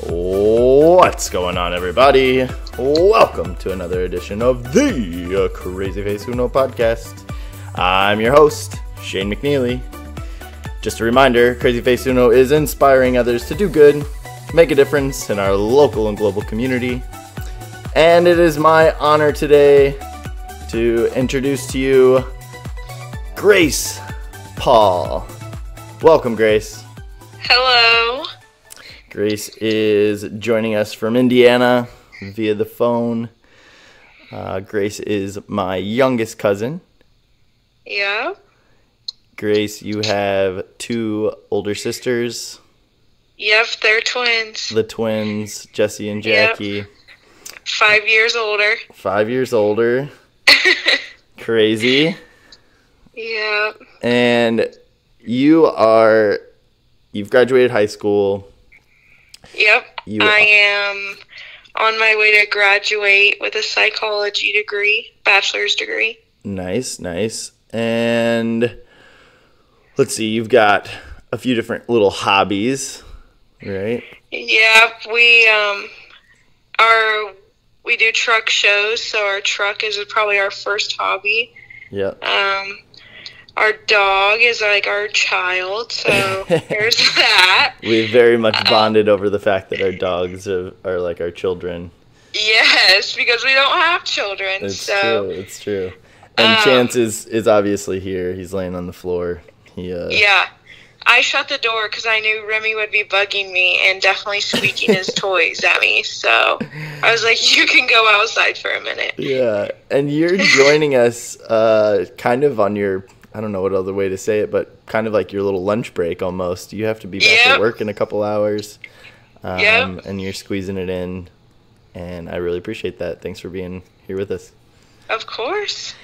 What's going on, everybody? Welcome to another edition of the Crazy Face Uno podcast. I'm your host, Shane McNeely. Just a reminder Crazy Face Uno is inspiring others to do good, make a difference in our local and global community. And it is my honor today to introduce to you Grace Paul. Welcome, Grace. Hello. Grace is joining us from Indiana via the phone. Uh, Grace is my youngest cousin. Yeah. Grace, you have two older sisters, Yep, they're twins. the twins, Jesse and Yep. Jackie, Five years older. five years older. Crazy. Yeah. And you are, you've graduated high school. Yep. You I am on my way to graduate with a psychology degree, bachelor's degree. Nice, nice. And let's see, you've got a few different little hobbies, right? Yep. We um our we do truck shows, so our truck is probably our first hobby. Yep. Um our dog is like our child, so there's that. We've very much Uh-huh. bonded over the fact that our dogs are, are like our children. Yes, because we don't have children. It's so true. It's true. And Um, Chance is, is obviously here. He's laying on the floor. He uh, Yeah. I shut the door because I knew Remy would be bugging me and definitely squeaking his toys at me. So I was like, you can go outside for a minute. Yeah, and you're joining us uh, kind of on your I don't know what other way to say it, but kind of like your little lunch break almost. You have to be back at work in a couple hours. Um, Yep. And you're squeezing it in, and I really appreciate that. Thanks for being here with us. Of course.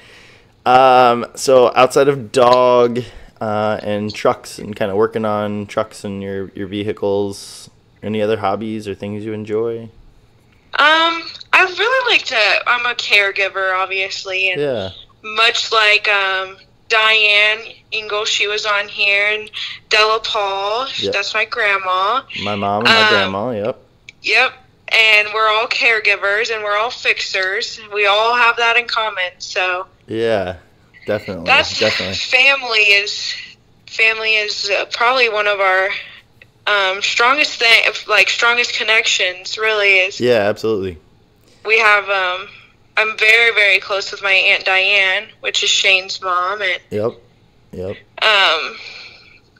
Um, so outside of dog uh, and trucks and kind of working on trucks and your, your vehicles, any other hobbies or things you enjoy? Um, I really like to, I'm a caregiver, obviously. And Yeah. much like um, Diane Ingle, she was on here, and Della Paul, Yep. that's my grandma. My mom and my Um, grandma, yep. Yep. And we're all caregivers and we're all fixers. We all have that in common. So. Yeah, definitely. That's definitely. family is family is uh, probably one of our um, strongest thing, like strongest connections. Really is. Yeah, absolutely. We have. Um, I'm very very close with my aunt Diane, which is Shane's mom, and Yep. Yep. um,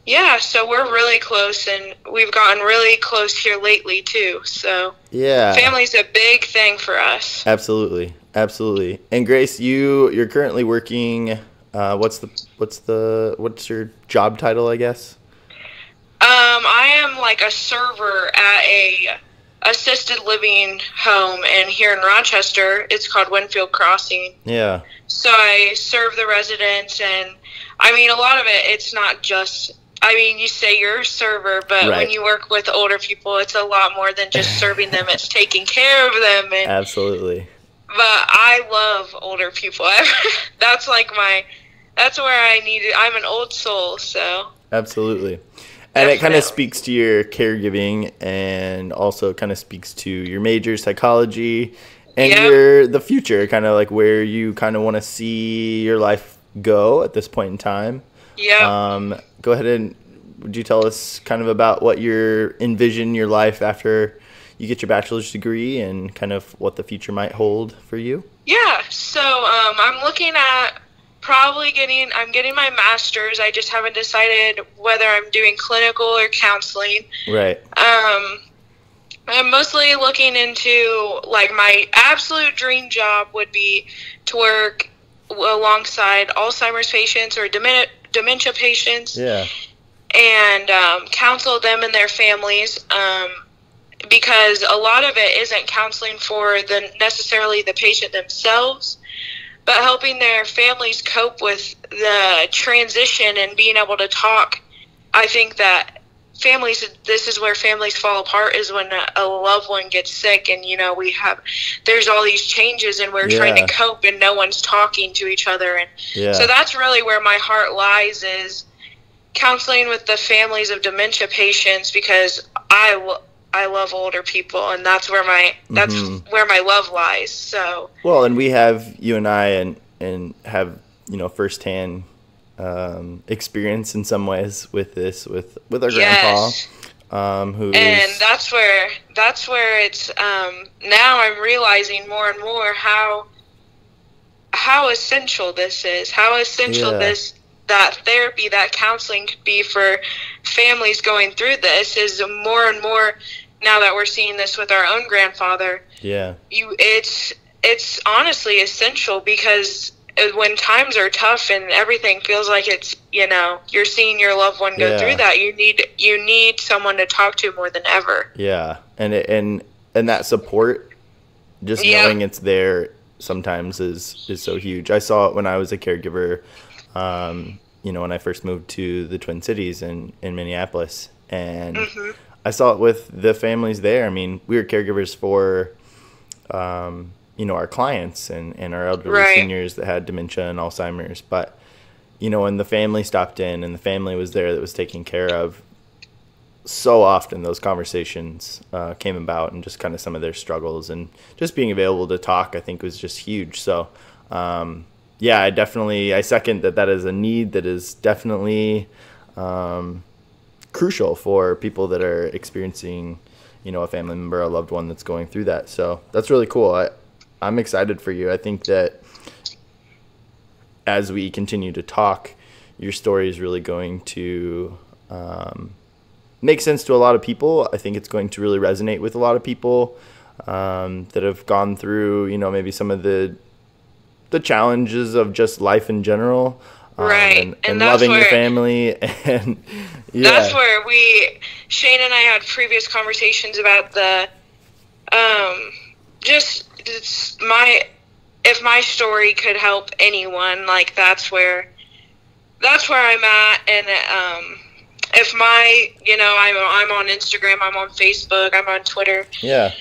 yeah. So we're really close, and we've gotten really close here lately too. So Yeah. family's a big thing for us. Absolutely. Absolutely. And Grace, you you're currently working uh, what's the what's the what's your job title, I guess? Um, I am like a server at a assisted living home, and here in Rochester, it's called Winfield Crossing. Yeah. So I serve the residents, and I mean, a lot of it, it's not just. I mean, you say you're a server, but Right. when you work with older people, it's a lot more than just serving them. It's taking care of them, and Absolutely. but I love older people. that's like my. That's where I need it. I'm an old soul, so Absolutely. And it kind of speaks to your caregiving and also kind of speaks to your major psychology and Yep. your the future, kind of like where you kind of want to see your life go at this point in time. yeah. Um, go ahead and would you tell us kind of about what you envision your life after you get your bachelor's degree and kind of what the future might hold for you? Yeah, so um, I'm looking at probably getting. I'm getting my master's. I just haven't decided whether I'm doing clinical or counseling. Right. Um, I'm mostly looking into like my absolute dream job would be to work alongside Alzheimer's patients or demen- dementia patients Yeah. and um, counsel them and their families um, because a lot of it isn't counseling for the necessarily the patient themselves but helping their families cope with the transition and being able to talk i think that families this is where families fall apart is when a, loved one gets sick and you know we have there's all these changes and we're trying to cope and no one's talking to each other and Yeah. so that's really where my heart lies is counseling with the families of dementia patients because I, lo- I love older people, and that's where my that's Mhm. where my love lies. So Well, and we have you and I, and and have you know firsthand um, experience in some ways with this with with our yes, grandpa, um, who and is that's where that's where it's um, now I'm realizing more and more how how essential this is, how essential Yeah. this that therapy, that counseling could be for families going through this is more and more now that we're seeing this with our own grandfather. yeah You it's it's honestly essential because uh, when times are tough and everything feels like it's you know you're seeing your loved one go Yeah. through that you need you need someone to talk to more than ever yeah, and it, and and that support, just Yeah. knowing it's there sometimes is is so huge. I saw it when I was a caregiver. Um, you know, when I first moved to the Twin Cities in in Minneapolis, and Mhm. I saw it with the families there. I mean, we were caregivers for, um, you know, our clients and, and our elderly Right. seniors that had dementia and Alzheimer's. But, you know, when the family stopped in and the family was there that was taken care of, so often those conversations uh, came about and just kind of some of their struggles and just being available to talk, I think was just huge. So, um, yeah, I definitely, I second that that is a need that is definitely, um, crucial for people that are experiencing, you know, a family member, a loved one that's going through that. So that's really cool. I, I'm excited for you. I think that as we continue to talk, your story is really going to um, make sense to a lot of people. I think it's going to really resonate with a lot of people um, that have gone through, you know, maybe some of the the challenges of just life in general. Um, Right, and, and loving your family and yeah. That's where we shane and i had previous conversations about the um just it's my if my story could help anyone like that's where that's where i'm at. And um if my you know i'm i'm on instagram i'm on facebook i'm on twitter. Yeah.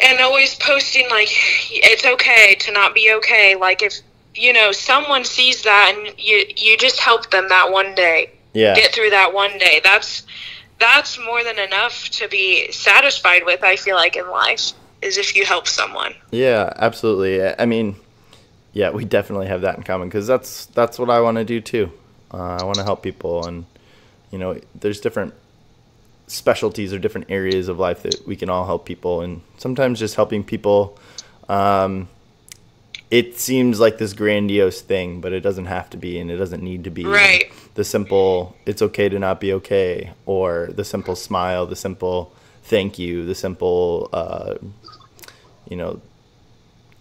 And always posting like it's okay to not be okay. Like if you know someone sees that and you you just help them that one day yeah get through that one day that's that's more than enough to be satisfied with i feel like in life is if you help someone Yeah, absolutely. I mean, yeah, we definitely have that in common because that's that's what I want to do too. Uh, I want to help people, and you know, there's different specialties or different areas of life that we can all help people, and sometimes just helping people. Um, it seems like this grandiose thing, but it doesn't have to be, and it doesn't need to be. Right. The simple, it's okay to not be okay, or the simple smile, the simple thank you, the simple, uh, you know,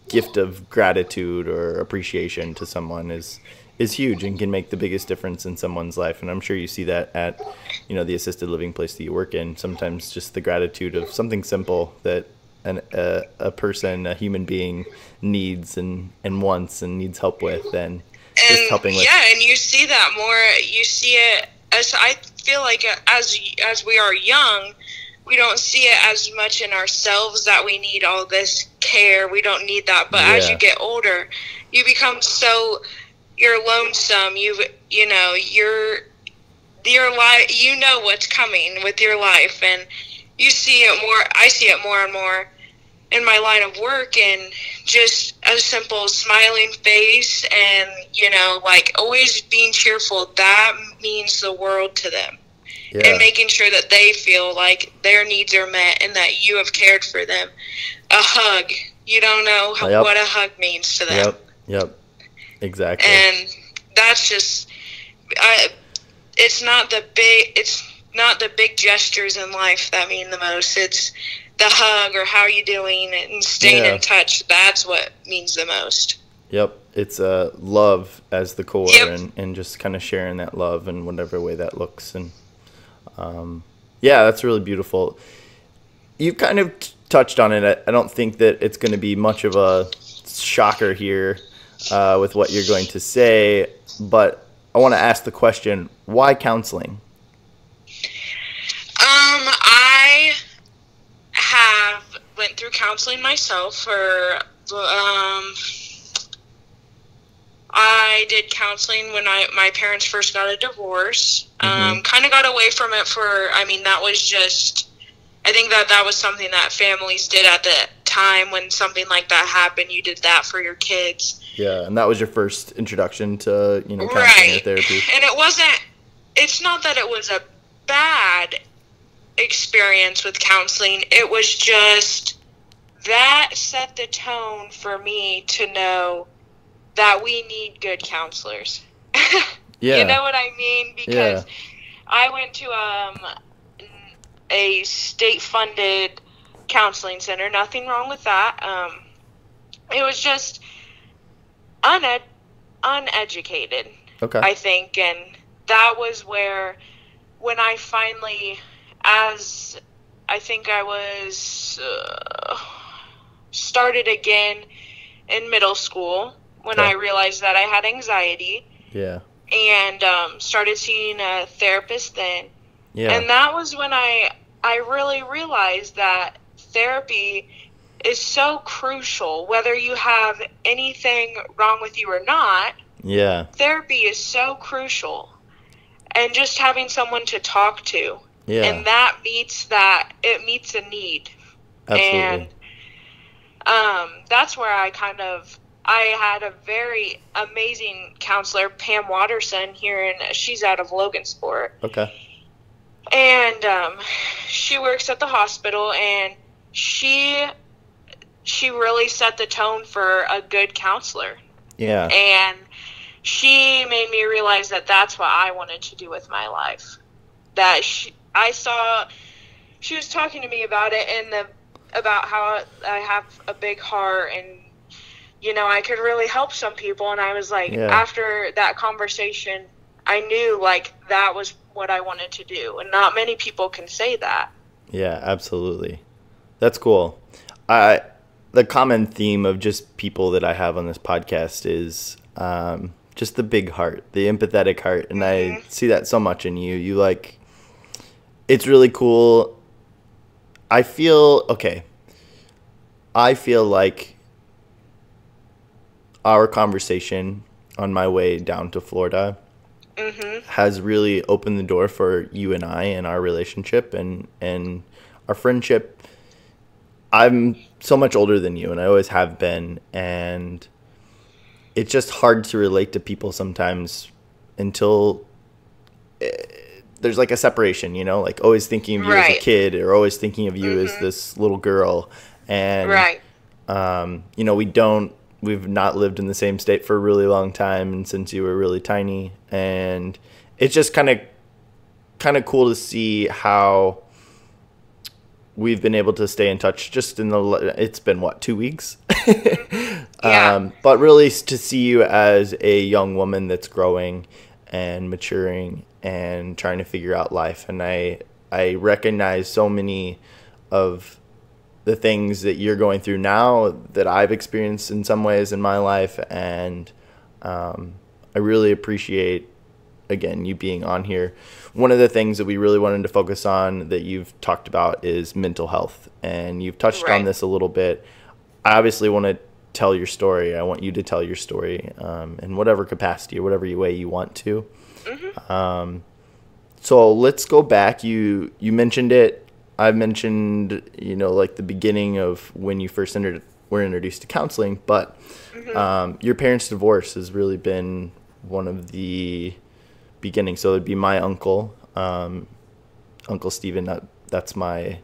gift of gratitude or appreciation to someone is is huge and can make the biggest difference in someone's life and i'm sure you see that at you know the assisted living place that you work in sometimes just the gratitude of something simple that an, a, a person a human being needs and and wants and needs help with and just helping with yeah and you see that more you see it as i feel like as as we are young we don't see it as much in ourselves that we need all this care. We don't need that. But as you get older you become so you're lonesome. You you know you're your life you know what's coming with your life. And you see it more i see it more and more in my line of work and just a simple smiling face and you know like always being cheerful that means the world to them. Yeah. and making sure that they feel like their needs are met and that you have cared for them. A hug. You don't know how, Yep. what a hug means to them. Yep. Yep. Exactly. And that's just I, it's not the big it's not the big gestures in life that mean the most it's the hug or how are you doing and staying Yeah. in touch that's what means the most Yep, it's uh, love as the core, Yep. and, and just kind of sharing that love in whatever way that looks, and um, yeah, that's really beautiful. You kind of t- touched on it. I, I don't think that it's going to be much of a shocker here uh, with what you're going to say, but I want to ask the question: Why counseling? um i have went through counseling myself for um I did counseling when I my parents first got a divorce. Um, kind of got away from it for. I mean, that was just I think that that was something that families did at the time when something like that happened. You did that for your kids. Yeah, and that was your first introduction to you know counseling right. or therapy. And it wasn't. It's not that it was a bad experience with counseling. It was just that set the tone for me to know that we need good counselors. Yeah. You know what I mean? Because Yeah. I went to um, a state funded counseling center. Nothing wrong with that. Um, it was just uned- uneducated, Okay. I think. And that was where, when I finally, as I think I was uh, started again in middle school, when Okay. I realized that I had anxiety yeah. and um, started seeing a therapist then. Yeah. And that was when I I really realized that therapy is so crucial. Whether you have anything wrong with you or not, yeah. therapy is so crucial. And just having someone to talk to, Yeah. and that meets that it meets a need. Absolutely. And um, that's where I kind of I had a very amazing counselor, Pam Watterson, here, and she's out of Logansport, okay. and um, she works at the hospital, and she she really set the tone for a good counselor, Yeah. and she made me realize that that's what I wanted to do with my life. That she, I saw she was talking to me about it and the about how I have a big heart and you know I could really help some people and I was like Yeah. after that conversation I knew like that was what I wanted to do and not many people can say that. Yeah, absolutely. That's cool. I the common theme of just people that I have on this podcast is um, just the big heart, the empathetic heart, and I Mhm. see that so much in you. You like, it's really cool. I feel okay. I feel like our conversation on my way down to Florida Mhm. has really opened the door for you and I and our relationship and and our friendship. I'm so much older than you and I always have been and it's just hard to relate to people sometimes until eh, there's like a separation, you know, like always thinking of you as a kid or always thinking of you as Mhm. this little girl and Right. um, you know, we don't, we've not lived in the same state for a really long time, and since you were really tiny, and it's just kind of, kind of cool to see how we've been able to stay in touch. Just in the, it's been what two weeks, Yeah. um, but really to see you as a young woman that's growing and maturing and trying to figure out life, and I, I recognize so many of the things that you're going through now that I've experienced in some ways in my life, and um, I really appreciate again you being on here. One of the things that we really wanted to focus on that you've talked about is mental health, and you've touched on this a little bit. I obviously want to tell your story. I want you to tell your story um, in whatever capacity or whatever way you want to. Um, so let's go back. You you mentioned it. I've mentioned you know like the beginning of when you first entered, were introduced to counseling, but um, your parents' divorce has really been one of the beginnings. So it'd be my uncle, um, Uncle Stephen. That, that's my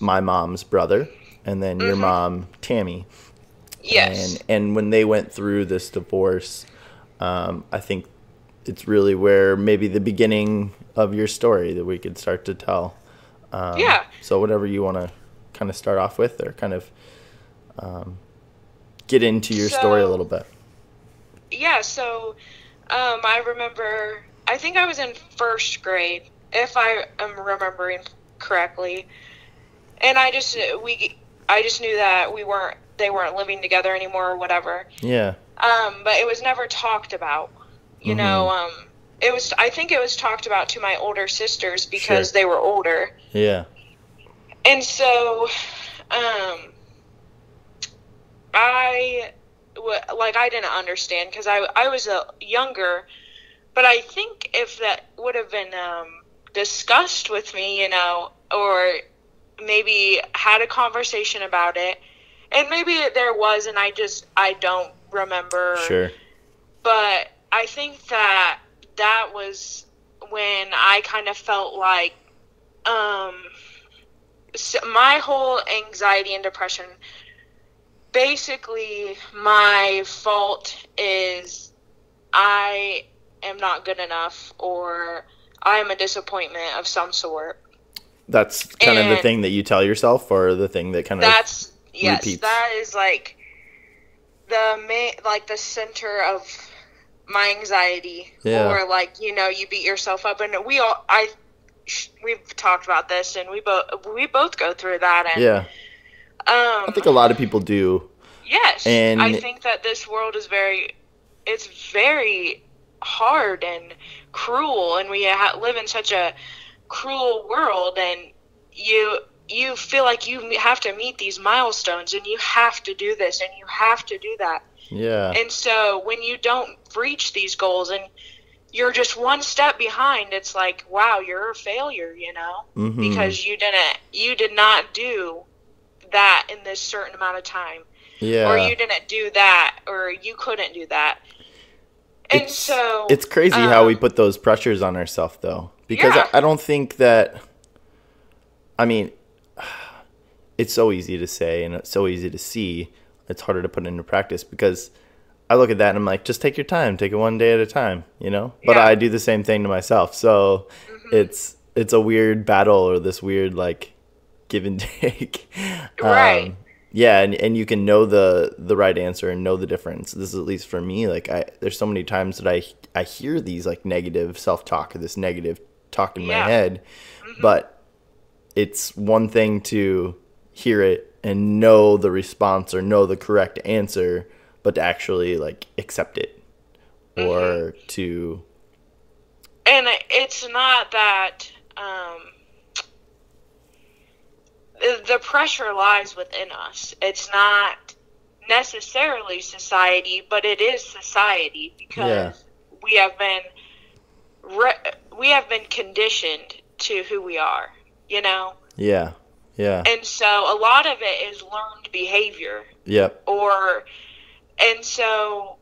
my mom's brother, and then your mom Tammy. Yes. And and when they went through this divorce, um, I think it's really where maybe the beginning of your story that we could start to tell. Um, Yeah. So whatever you want to kind of start off with, or kind of um, get into your story a little bit. yeah, so um, I remember, I think I was in first grade, if I am remembering correctly. And I just, we, I just knew that we weren't, they weren't living together anymore or whatever. Yeah. Um, but it was never talked about. You know, um, it was, I think it was talked about to my older sisters because Sure. they were older. Yeah. And so, um, I like I didn't understand because I I was a younger, but I think if that would have been um, discussed with me, you know, or maybe had a conversation about it. And maybe there was, and I just, I don't remember. Sure. But I think that that was when I kind of felt like um, so my whole anxiety and depression basically my fault is I am not good enough or I am a disappointment of some sort. That's kind of the thing that you tell yourself, or the thing that kind of That's yes, repeats. that is like the main like the center of my anxiety Yeah. or like you know you beat yourself up and we all I we've talked about this and we both we both go through that and yeah. um I think a lot of people do. Yes, And- I think that this world is very, it's very hard and cruel, and we ha- live in such a cruel world, and you you feel like you have to meet these milestones, and you have to do this, and you have to do that, Yeah. and so when you don't reach these goals, and you're just one step behind, it's like, wow, you're a failure, you know, Mhm. because you didn't, you did not do that in this certain amount of time yeah. or you didn't do that or you couldn't do that and It's- so It's crazy how we um, put those pressures on ourselves, though, because Yeah. I, I don't think that. I mean, it's so easy to say and it's so easy to see. It's harder to put into practice because I look at that and I'm like, just take your time, take it one day at a time, you know. But Yeah. I do the same thing to myself, so Mm-hmm. it's it's a weird battle or this weird like give and take. Right. Um, yeah, and, and you can know the the right answer and know the difference. This is at least for me. Like I, there's so many times that I I hear these like negative self talk or this negative talk in Yeah. my head, but it's one thing to hear it and know the response or know the correct answer, but to actually like accept it or to and it's not that um the- the pressure lies within us. It's not necessarily society but it is society because Yeah. we have been re- we have been conditioned to who we are you know yeah yeah and so a lot of it is learned behavior yep or and so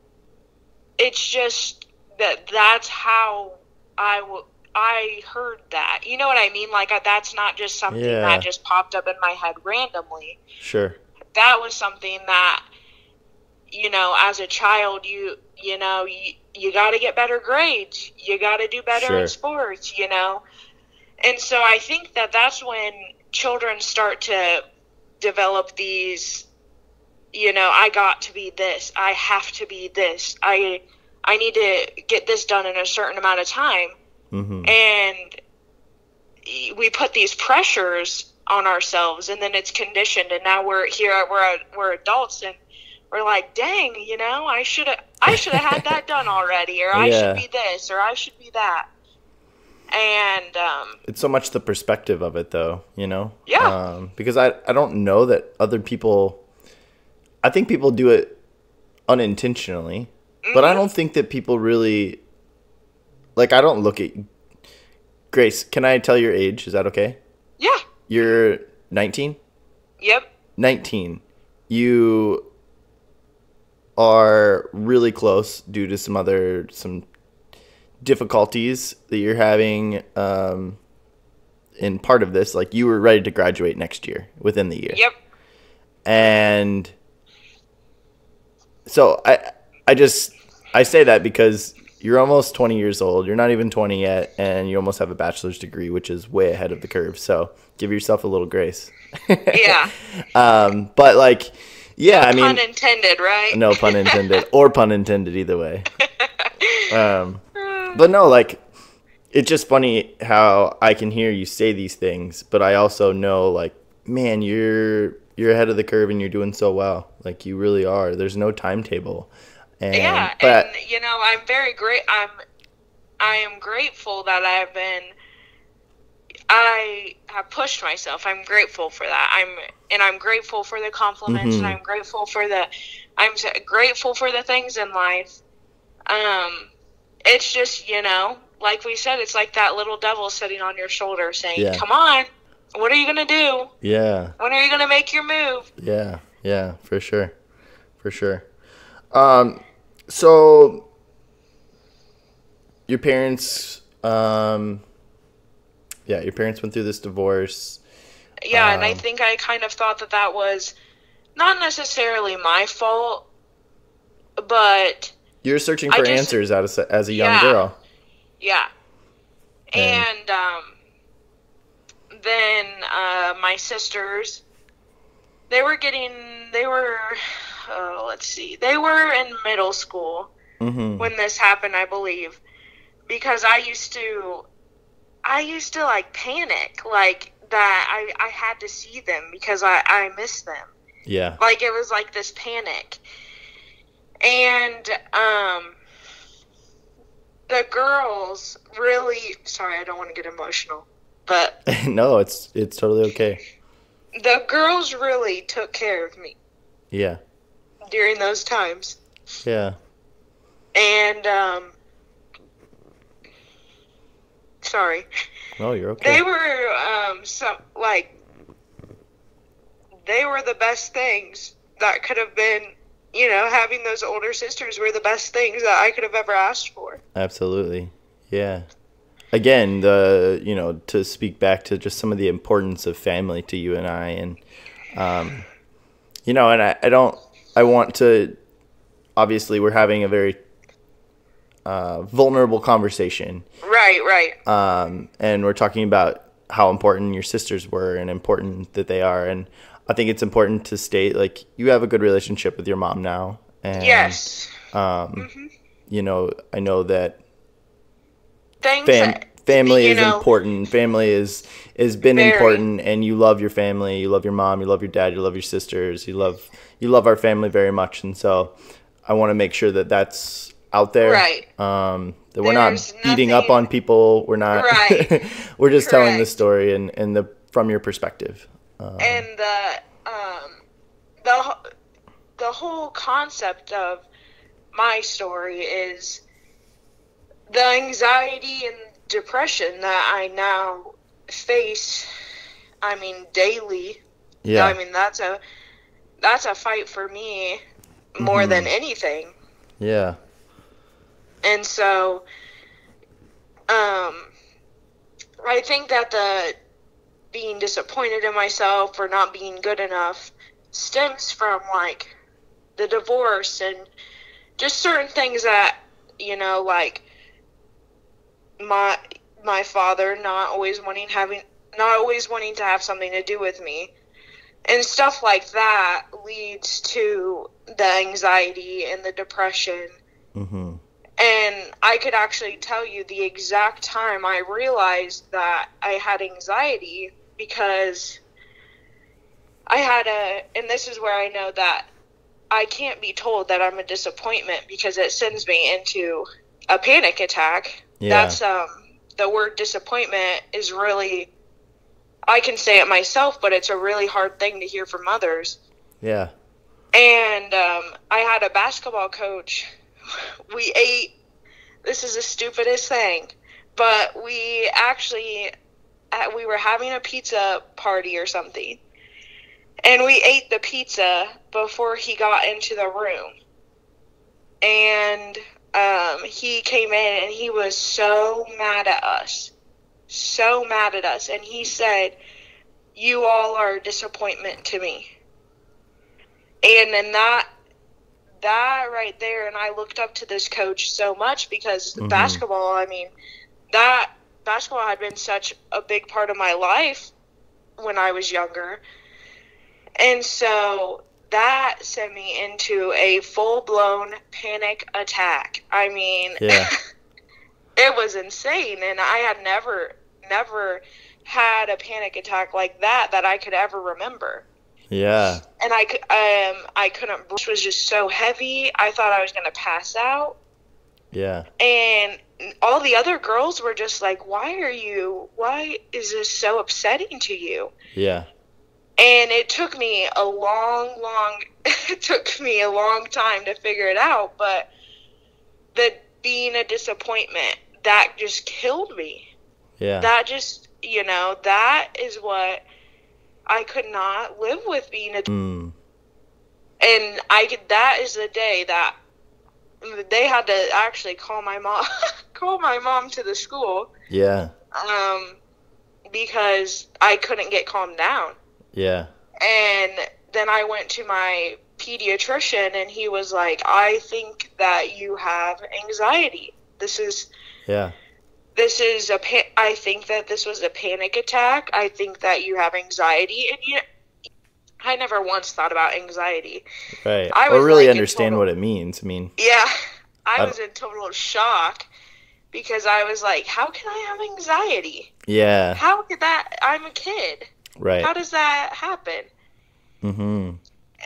it's just that that's how I w- I heard that. You know what I mean? Like I, that's not just something Yeah. that just popped up in my head randomly. sure That was something that you know, as a child, you you know, you you got to get better grades. You got to do better Sure. in sports, you know. And so I think that that's when children start to develop these you know, I got to be this. I have to be this. I I need to get this done in a certain amount of time. hmm And we put these pressures on ourselves and then it's conditioned and now we're here we're we're adults and we're like, "Dang, you know, I should have I should have had that done already or I Yeah. should be this or I should be that." And um it's so much the perspective of it though you know Yeah. um, because I, I don't know that other people i think people do it unintentionally but i don't think that people really like i don't look at grace can i tell your age is that okay yeah. you're 19 Yep. 19 you are really close due to some other some difficulties that you're having um in part of this like you were ready to graduate next year within the year Yep. and so i i just i say that because you're almost 20 years old you're not even 20 yet and you almost have a bachelor's degree which is way ahead of the curve so give yourself a little grace Yeah. um but like yeah i mean Pun intended, right? no pun intended or pun intended either way um but no like it's just funny how i can hear you say these things but i also know like man you're you're ahead of the curve and you're doing so well. Like you really are. There's no timetable. And yeah but and you know i'm very great i'm i am grateful that i've been i have pushed myself. I'm grateful for that. I'm and i'm grateful for the compliments and Mhm. i'm grateful for the i'm grateful for the things in life. Um it's just you know like we said it's like that little devil sitting on your shoulder saying Yeah. come on what are you gonna do? Yeah. When are you gonna make your move? Yeah. Yeah. For sure. For sure. Um. So. Your parents. Um. Yeah, your parents went through this divorce. Yeah, and I Um, think I kind of thought that that was not necessarily my fault, but You're searching for just- answers as a, as a young Yeah. girl. yeah. And- And um, then uh, my sisters, they were getting, they were, uh, let's see, they were in middle school Mm-hmm. when this happened, I believe, because I used to, I used to like panic, like that I, I had to see them because I, I miss them. Yeah. Like it was like this panic. And um the girls really sorry, I don't want to get emotional, but no, it's it's totally okay. the girls really took care of me Yeah. during those times. Yeah. And um sorry. No, you're okay. They were um some like they were the best things that could have been you know, having those older sisters were the best things that I could have ever asked for. Absolutely. Yeah. Again, the you know to speak back to just some of the importance of family to you and I, and um, you know, and I, I don't I want to obviously we're having a very uh, vulnerable conversation, Right, right. um, and we're talking about how important your sisters were and important that they are, and I think it's important to state like you have a good relationship with your mom now, and yes. um, you know I know that Things fam- family is know, important. Family is has been Very. important, and you love your family. You love your mom. You love your dad. You love your sisters. You love you love our family very much, and so I want to make sure that that's out there. Right. Um, that we're not There's beating up on people. We're not. Right. we're just telling the story and and the from your perspective. Um, and the um the the whole concept of my story is the anxiety and depression that I now face I mean daily yeah. I mean that's a that's a fight for me more Mhm. than anything yeah. and so um I think that the being disappointed in myself for not being good enough stems from like the divorce and just certain things that you know like my my father not always wanting having not always wanting to have something to do with me and stuff like that leads to the anxiety and the depression mm-hmm. and I could actually tell you the exact time I realized that I had anxiety because I had a, and this is where I know that I can't be told that I'm a disappointment because it sends me into a panic attack. Yeah. That's, um, the word disappointment is really, I can say it myself, but it's a really hard thing to hear from others. Yeah. And um, I had a basketball coach. We ate. This is the stupidest thing, but we actually uh, we were having a pizza party or something, and we ate the pizza before he got into the room. And um, he came in and he was so mad at us, so mad at us, and he said, "You all are a disappointment to me." And then that that right there and I looked up to this coach so much because Mhm. basketball, I mean, that basketball had been such a big part of my life when I was younger. And so that sent me into a full-blown panic attack. I mean, Yeah. it was insane and I had never never had a panic attack like that that I could ever remember Yeah. and I um I couldn't. It was just so heavy. I thought I was gonna pass out. Yeah. And all the other girls were just like, "Why are you? Why is this so upsetting to you?" Yeah. And it took me a long, long. it took me a long time to figure it out. But the being a disappointment that just killed me. Yeah. That just you know, that is what I could not live with being a Mm. and I could- that is the day that they had to actually call my mom call my mom to the school Yeah. um because I couldn't get calmed down. Yeah. And then I went to my pediatrician and he was like, "I think that you have anxiety. This is Yeah. this is a pa- I think that this was a panic attack. I think that you have anxiety and you I never once thought about anxiety. Right. I or really like, understand total- what it means. I mean, Yeah, I I- was in total shock because I was like, "How can I have anxiety? yeah. How could that? I'm a kid. Right. How does that happen?" mm-hmm.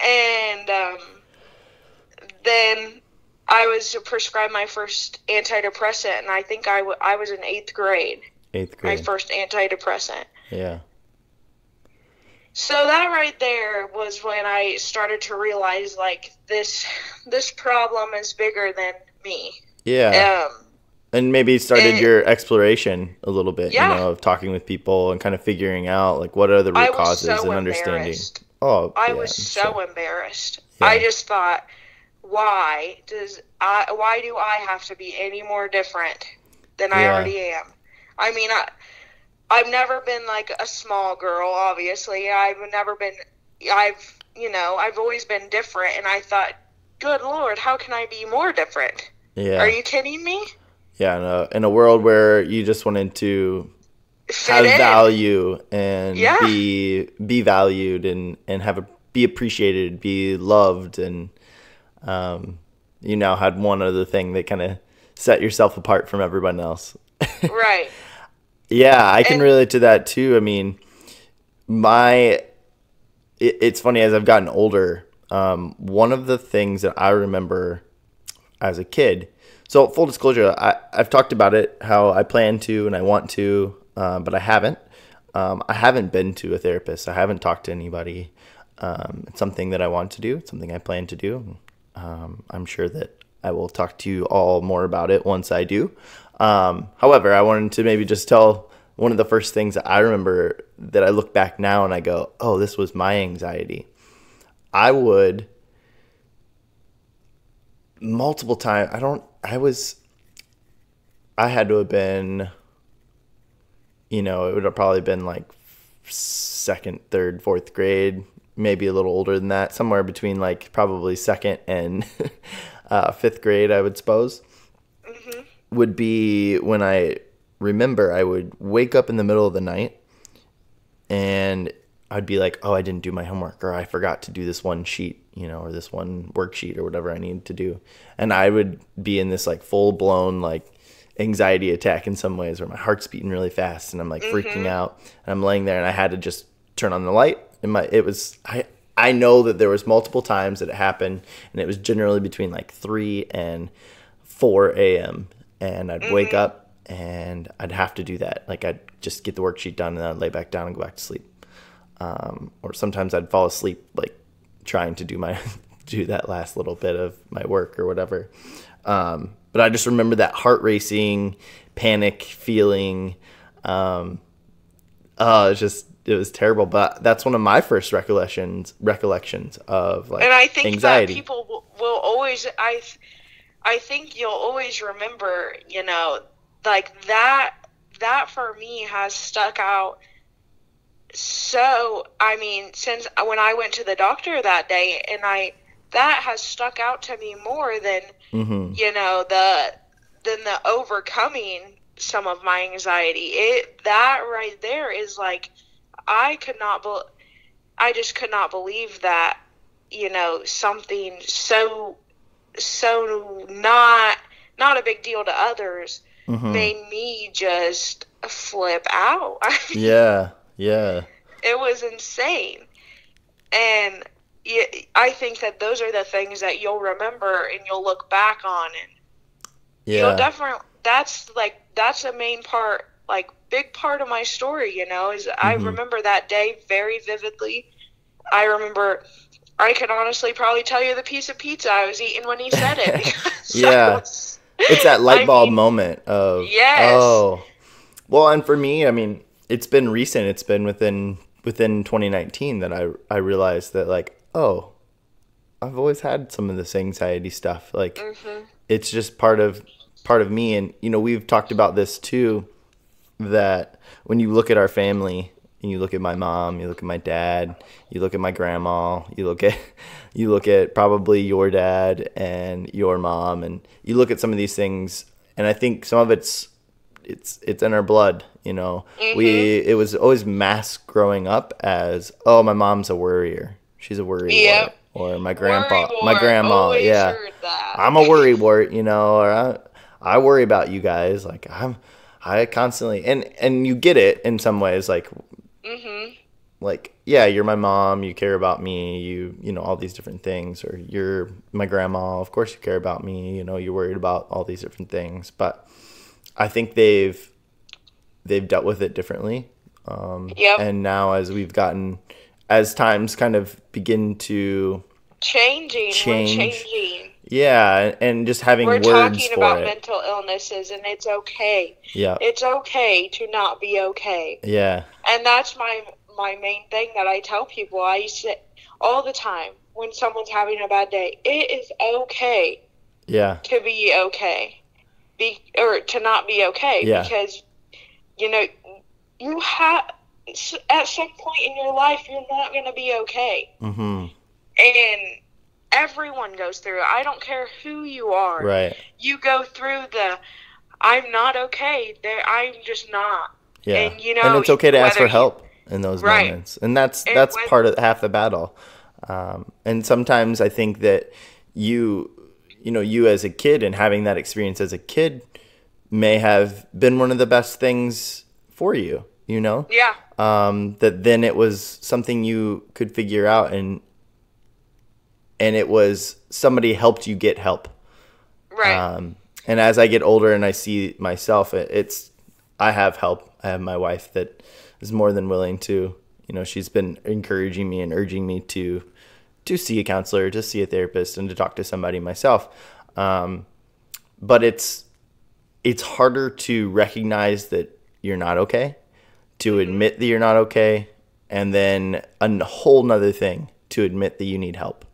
And um, then I was prescribed my first antidepressant, and I think I, w- I was in eighth grade. Eighth grade. My first antidepressant. Yeah. So that right there was when I started to realize like this this problem is bigger than me. Yeah. Um, and maybe started and- your exploration a little bit, Yeah. you know, of talking with people and kind of figuring out like what are the root causes so and understanding. Oh, I yeah, was so embarrassed. Yeah. I just thought, why does I? Why do I have to be any more different than I already am? I mean, I, I've never been like a small girl. Obviously, I've never been. I've you know I've always been different, and I thought, good lord, how can I be more different? Yeah. Are you kidding me? yeah, in a, in a world where you just wanted to Fit have in. value and Yeah. be be valued and and have a be appreciated, be loved, and um, you now had one other thing that kind of set yourself apart from everyone else. right. Yeah, I can And- relate to that too. I mean, my it, it's funny as I've gotten older. Um, one of the things that I remember as a kid. So full disclosure, I, I've talked about it how I plan to and I want to, uh, but I haven't. Um, I haven't been to a therapist. I haven't talked to anybody. Um, it's something that I want to do. It's something I plan to do. Um, I'm sure that I will talk to you all more about it once I do. Um, however, I wanted to maybe just tell one of the first things I remember that I look back now and I go, oh, this was my anxiety. I would multiple times. I don't. I was. I had to have been. You know, it would have probably been like second, third, fourth grade, maybe a little older than that, somewhere between like probably second and uh, fifth grade, I would suppose. Would be when I remember I would wake up in the middle of the night and I'd be like, oh, I didn't do my homework, or I forgot to do this one sheet, you know, or this one worksheet, or whatever I needed to do. And I would be in this like full blown like anxiety attack in some ways, where my heart's beating really fast, and I'm like freaking mm-hmm. out, and I'm laying there, and I had to just turn on the light. And my it was I I know that there was multiple times that it happened, and it was generally between like three and four a.m. And I'd wake up and I'd have to do that. Like I'd just get the worksheet done and then I'd lay back down and go back to sleep um, or sometimes I'd fall asleep like trying to do my do that last little bit of my work or whatever. Um, but I just remember that heart racing, panic feeling. Um, oh, it's just it was terrible. But that's one of my first recollections recollections of like and I think anxiety. that people will, will always I I think you'll always remember, you know, like that that for me has stuck out so I mean, since when I went to the doctor that day and I that has stuck out to me more than hmm you know the than the overcoming some of my anxiety. It that right there is like i could not be i just could not believe that you know something so so not not a big deal to others. Hmm made me just flip out. Yeah, yeah, it was insane. And I think that those are the things that you'll remember and you'll look back on and you'll definitely that's like that's a main part like big part of my story you know is i Mhm. remember that day very vividly. I remember i can honestly probably tell you the piece of pizza i was eating when he said it Yeah. was- it's that light I bulb mean, moment of Yes. oh well and for me i mean it's been recent. It's been within within 2019 that I I realized that like oh, I've always had some of this anxiety stuff. Like mm-hmm. it's just part of part of me, and you know we've talked about this too. That when you look at our family and you look at my mom, you look at my dad, you look at my grandma, you look at you look at probably your dad and your mom and you look at some of these things and I think some of it's it's it's in our blood, you know. We it was always masked growing up as oh my mom's a worrier. She's a worry Yep. Or my grandpa, my grandma, Always yeah. I'm a worry wart, you know, or I, I worry about you guys. Like I'm, I constantly and and you get it in some ways. Like, like yeah, you're my mom. You care about me. You you know all these different things. Or you're my grandma. Of course you care about me. You know you're worried about all these different things. But I think they've they've dealt with it differently. Um, Yep. And now as we've gotten, as times kind of begin to changing. Change. Changing. Yeah, and just having We're words talking for about it. mental illnesses, and it's okay. Yeah. It's okay to not be okay. Yeah. and that's my my main thing that I tell people. I say all the time when someone's having a bad day, it is okay Yeah. to be okay, be or to not be okay Yeah. because you know you have at some point in your life you're not going to be okay, Mm-hmm. and everyone goes through it. I don't care who you are. Right. You go through the I'm not okay. There, I'm just not. Yeah. And, you know, And it's okay to ask for help in those Right. moments. And that's And that's when- part of half the battle. Um, and sometimes I think that you you know, you as a kid and having that experience as a kid may have been one of the best things for you, you know? Yeah. um, that then it was something you could figure out and and it was somebody helped you get help. Right. um, and as i get older and i see myself it, it's i have help. I have my wife that is more than willing to you know she's been encouraging me and urging me to to see a counselor to see a therapist and to talk to somebody myself. Um, but it's it's harder to recognize that you're not okay to admit that you're not okay and then a whole nother thing to admit that you need help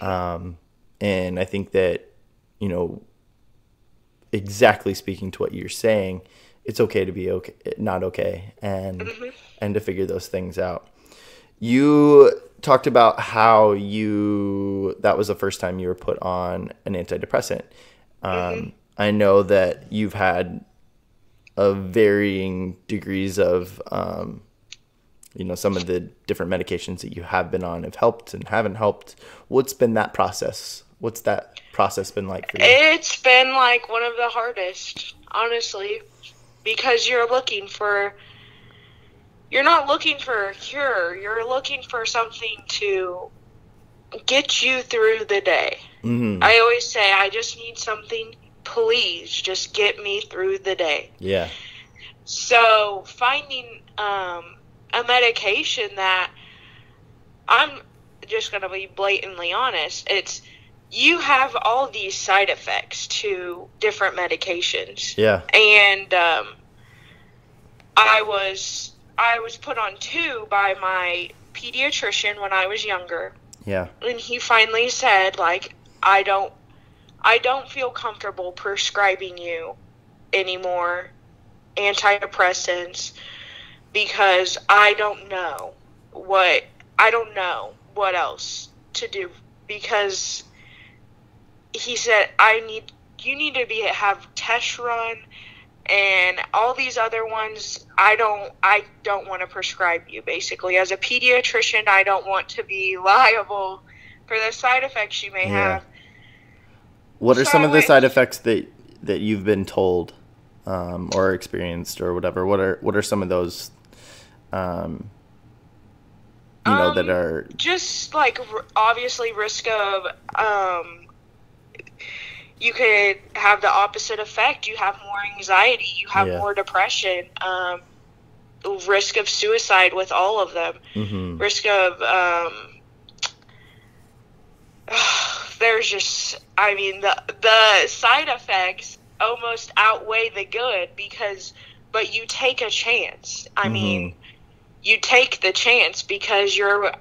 um, and i think that you know exactly speaking to what you're saying it's okay to be okay not okay and and to figure those things out. You talked about how you that was the first time you were put on an antidepressant. Um, i know that you've had of varying degrees of um, you know some of the different medications that you have been on have helped and haven't helped what's been that process what's that process been like for you It's been like one of the hardest, honestly, because you're looking for. You're not looking for a cure. You're looking for something to get you through the day. hmm I always say, I just need something. Please, just get me through the day. yeah So finding um, a medication that I'm just going to be blatantly honest, it's you have all these side effects to different medications, yeah. And um, I was I was put on two by my pediatrician when I was younger, yeah. And he finally said like I don't I don't feel comfortable prescribing you anymore antidepressants because I don't know what I don't know what else to do because he said I need you need to be have test run and all these other ones. I don't I don't want to prescribe you basically. As a pediatrician I don't want to be liable for the side effects you may Yeah. have. What are So some I of the side effects that that you've been told um, or experienced or whatever? What are what are some of those um, you know that Um, are just like obviously risk of um you could have the opposite effect you have more anxiety you have Yeah. more depression um risk of suicide with all of them mhm. risk of um there's just i mean the the side effects almost outweigh the good because but you take a chance. I Mhm. mean, you take the chance because you're.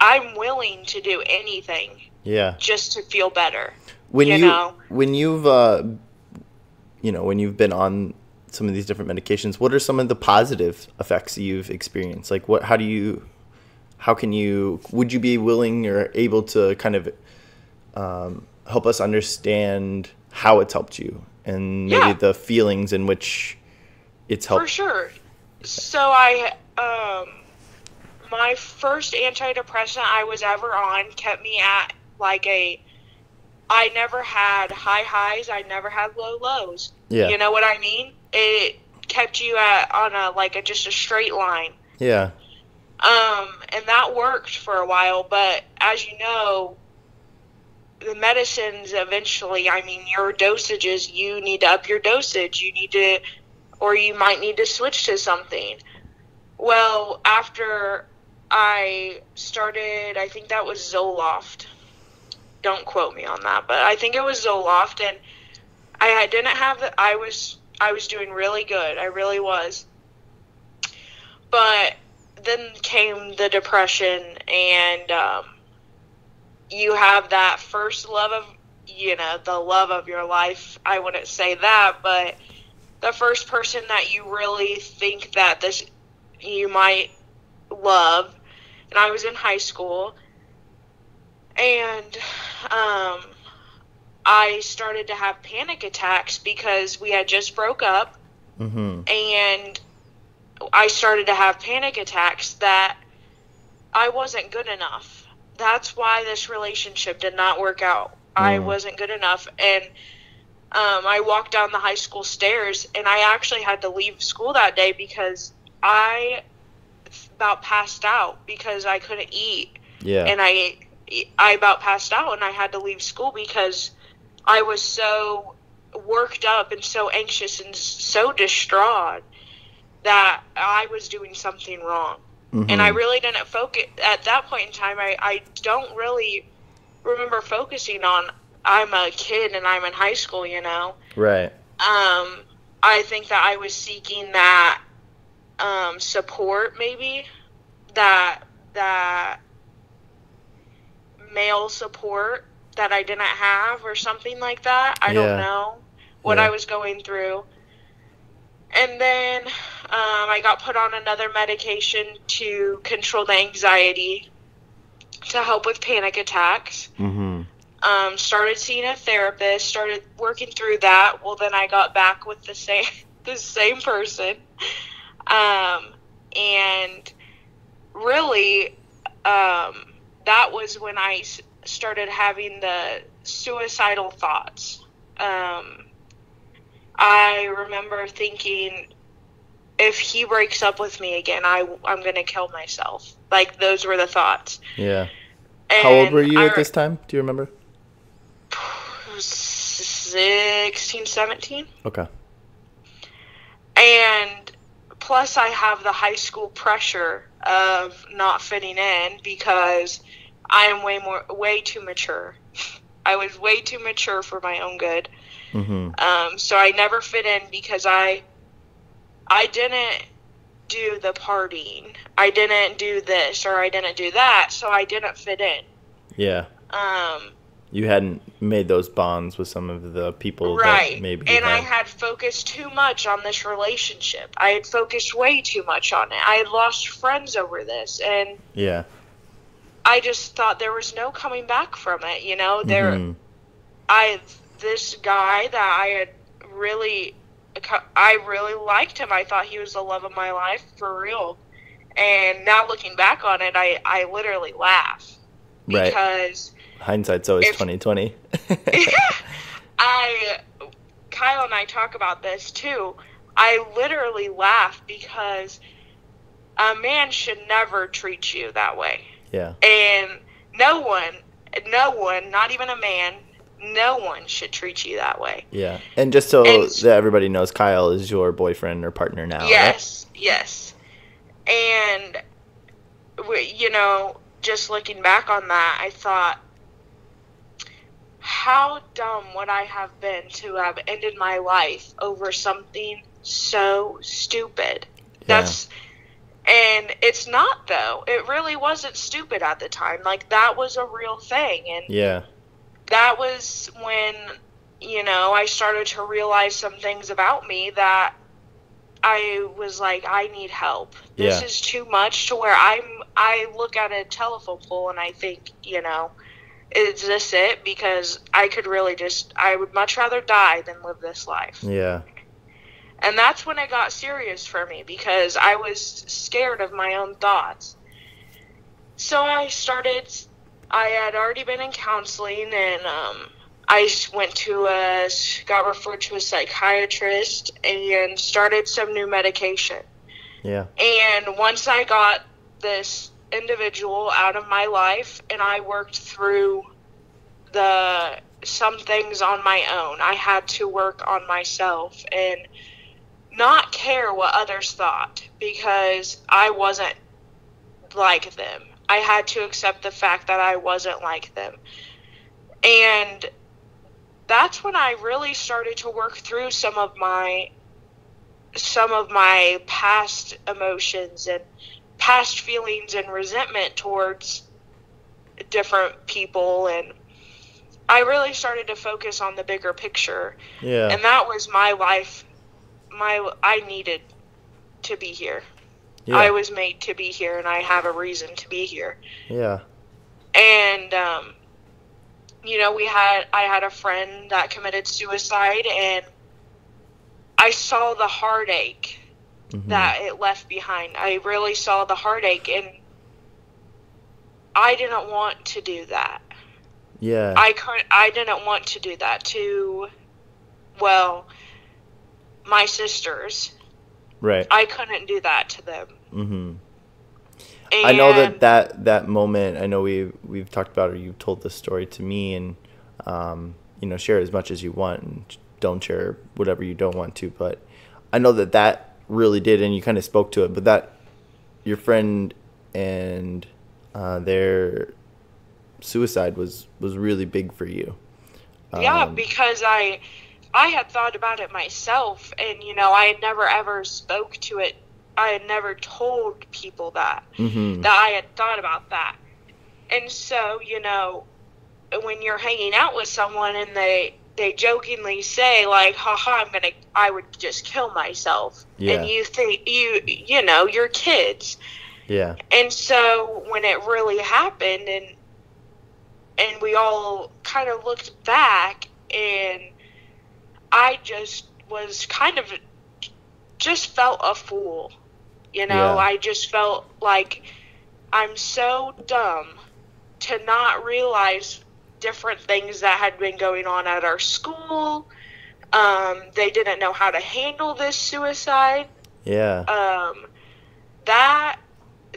I'm willing to do anything Yeah. just to feel better. When you you, know. when you've uh, you know when you've been on some of these different medications, what are some of the positive effects you've experienced? Like what? How do you? How can you? Would you be willing or able to kind of um, help us understand how it's helped you and maybe Yeah. the feelings in which it's helped? For sure. So I um my first antidepressant I was ever on kept me at like a I never had high highs, I never had low lows. Yeah. You know what I mean? It kept you at on a like a just a straight line. Yeah. Um and that worked for a while, but as you know the medicines eventually, I mean, your dosages, you need to up your dosage. You need to, or you might need to switch to something. Well, after I started, I think that was Zoloft. Don't quote me on that, but I think it was Zoloft, and I, didn't have the. I was I was doing really good. I really was. But then came the depression, and um, you have that first love of you know the love of your life. I wouldn't say that, but the first person that you really think that this you might love. And I was in high school, and um, I started to have panic attacks because we had just broke up Mm-hmm. and I started to have panic attacks that I wasn't good enough. That's why this relationship did not work out. I Mm. wasn't good enough, and um, I walked down the high school stairs, and I actually had to leave school that day because I about passed out because I couldn't eat Yeah. and I I about passed out and I had to leave school because I was so worked up and so anxious and so distraught that I was doing something wrong. And I Mhm. really didn't focus at that point in time. I, I don't really remember focusing on I'm a kid and I'm in high school, you know. right. Um, I think that I was seeking that um, support, maybe that that male support that I didn't have, or something like that. I Yeah. don't know what Yeah. I was going through. And then um, I got put on another medication to control the anxiety to help with panic attacks Mm-hmm. Um, started seeing a therapist, started working through that. Well, then I got back with the same the same person, um, and really, um, that was when I s- started having the suicidal thoughts. Um, I remember thinking, if he breaks up with me again, I I'm gonna kill myself. Like those were the thoughts. Yeah. How old were you I at this time? Do you remember? 16, 17. Okay. And plus, I have the high school pressure of not fitting in because I am way more, way too mature. I was way too mature for my own good. Mm-hmm. Um, so I never fit in because I, I didn't do the partying. I didn't do this or I didn't do that. So I didn't fit in. Yeah. Um, You hadn't made those bonds with some of the people right that maybe and i had. had focused too much on this relationship i had focused way too much on it i had lost friends over this and Yeah. i just thought there was no coming back from it you know there Mhm. i this guy that i had really i really liked him i thought he was the love of my life for real and now looking back on it i i literally laugh Right. Hindsight's always if- twenty twenty. I, Kyle and I talk about this too. I literally laugh because a man should never treat you that way. yeah. And no one, no one, not even a man, no one should treat you that way. Yeah. And just so And- that everybody knows, Kyle is your boyfriend or partner now. right? Yes, yes. And, you know, just looking back on that, I thought, how dumb would I have been to have ended my life over something so stupid. That's and it's not though. It really wasn't stupid at the time. Like that was a real thing and Yeah. that was when you know I started to realize some things about me that I was like I need help. This Yeah. is too much to where I'm I look at a telephone pole and I think, you know, is this it? Because I could really just I would much rather die than live this life. Yeah. And that's when it got serious for me because I was scared of my own thoughts. So I started, I had already been in counseling and um, I went to a, got referred to a psychiatrist and started some new medication. Yeah. And once I got this individual out of my life and I worked through the some things on my own, I had to work on myself and not care what others thought because I wasn't like them. I had to accept the fact that I wasn't like them. And that's when I really started to work through some of my some of my past emotions and past feelings and resentment towards different people and I really started to focus on the bigger picture Yeah. and that was my life my I needed to be here. yeah. I was made to be here and I have a reason to be here. yeah. And um you know, we had I had a friend that committed suicide and I saw the heartache Mhm. that it left behind. I really saw the heartache and I didn't want to do that. Yeah. I couldn't I didn't want to do that to well my sisters. right. I couldn't do that to them. Mm Mhm. And I know that that that moment. I know we we've talked about it. You've told this story to me, and um, you know, share as much as you want, and don't share whatever you don't want to. But I know that that really did, and you kind of spoke to it. But that your friend and uh, their suicide was was really big for you. yeah, Um, because I I had thought about it myself and you know, I had never ever spoke to it. I had never told people that. mhm. that I had thought about that. And so, you know, when you're hanging out with someone and they they jokingly say like, "Haha, I'm gonna, I would just kill myself," Yeah. and you think you, you know, you're kids, Yeah. and so when it really happened, and and we all kind of looked back, and I just was kind of just felt a fool. You know, Yeah. I just felt like I'm so dumb to not realize different things that had been going on at our school. Um, they didn't know how to handle this suicide. Yeah. Um, that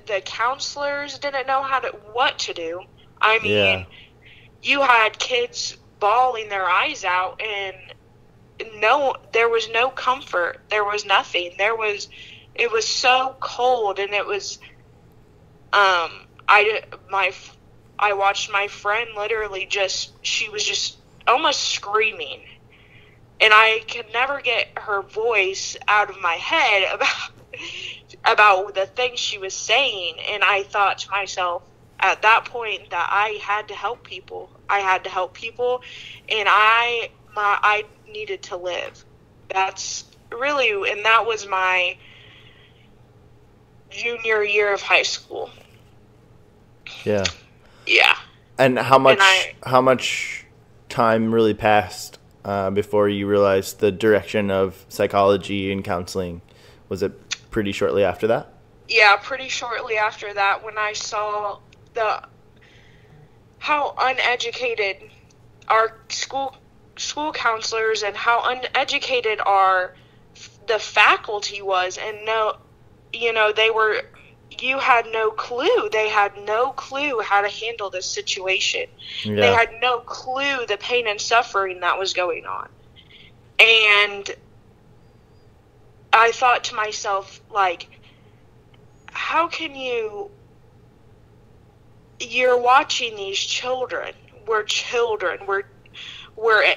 the counselors didn't know how to what to do. I mean, Yeah. you had kids bawling their eyes out, and no, there was no comfort. There was nothing. There was, it was so cold, and it was, um, I my, I watched my friend literally just she was just almost screaming, and I could never get her voice out of my head about about the things she was saying, and I thought to myself at that point that I had to help people. I had to help people, and I my I needed to live. That's really, and that was my junior year of high school. Yeah. Yeah. And how much I- how much time really passed uh, before you realized the direction of psychology and counseling? Was it pretty shortly after that? yeah, pretty shortly after that, when I saw the how uneducated our school school counselors and how uneducated our the faculty was, and no, you know, they were. You had no clue. They had no clue how to handle this situation. They had no clue the pain and suffering that was going on. And I thought to myself, like, how can you. You're watching these children. We're children. We're we're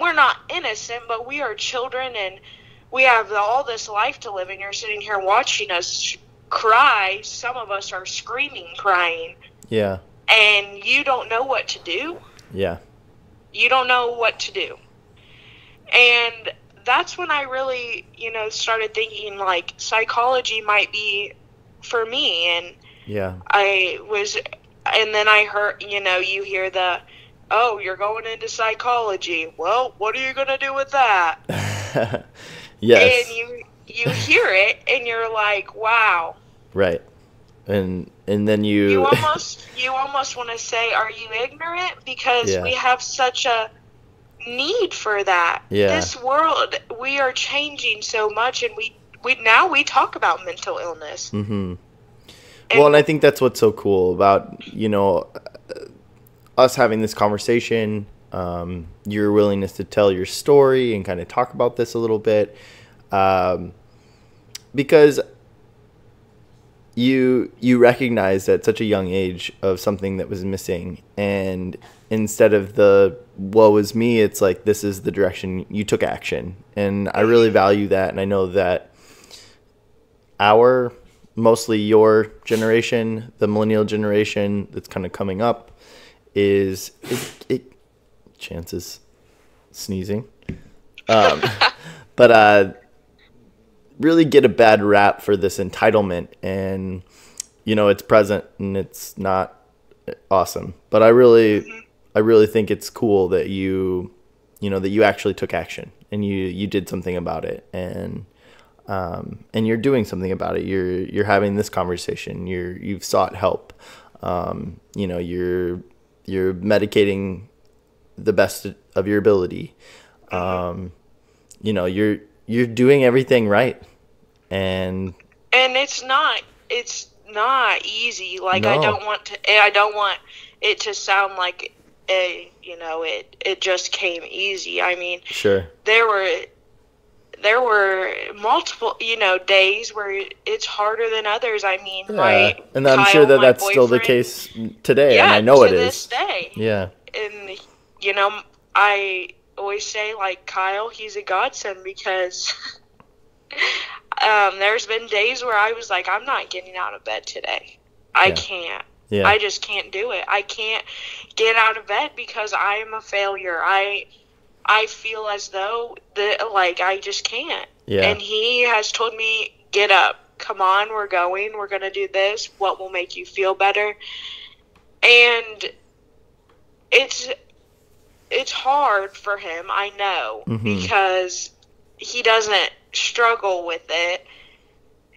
we're not innocent, but we are children, and we have all this life to live, and you're sitting here watching us cry. Some of us are screaming, crying, Yeah. and you don't know what to do. Yeah. You don't know what to do. And that's when I really, you know, started thinking like psychology might be for me. And Yeah. I was, and then I heard, you know, you hear the, oh, you're going into psychology. Well, what are you going to do with that? yes. And you, you hear it and you're like, wow. right. And and then you, You almost, you almost want to say, are you ignorant? Because Yeah. we have such a need for that. Yeah. This world, we are changing so much, and we, we now we talk about mental illness. Mhm. Well, and I think that's what's so cool about you know uh, us having this conversation. Um, your willingness to tell your story and kind of talk about this a little bit, um, because you you recognized at such a young age of something that was missing, and instead of the woe is me, it's like this is the direction you took action, and I really value that, and I know that our mostly your generation, the millennial generation that's kind of coming up, is it, it chances sneezing, um, but uh, really get a bad rap for this entitlement, and you know it's present and it's not awesome. But I really, I really think it's cool that you, you know, that you actually took action and you you did something about it and um, and you're doing something about it. You're you're having this conversation. You're you've sought help. Um, you know you're you're medicating the best of your ability. Um, you know you're you're doing everything right, and and it's not it's not easy. Like i don't want to eh, i don't want it to sound like a you know it it just came easy. I mean sure, there were there were multiple you know days where it's harder than others. I mean yeah, my and I'm Kyle, sure that that's still the case today, yeah and I know to it this is. day. Yeah, and you know i always say like kyle he's a godsend because um, there's been days where i was like i'm not getting out of bed today. I Yeah. can't. Yeah, i just can't do it. I can't get out of bed because i am a failure. I i feel as though that like i just can't. Yeah, and he has told me get up. Come on. We're going. We're going to do this. What will make you feel better? And it's it's hard for him i know Mhm. because he doesn't struggle with it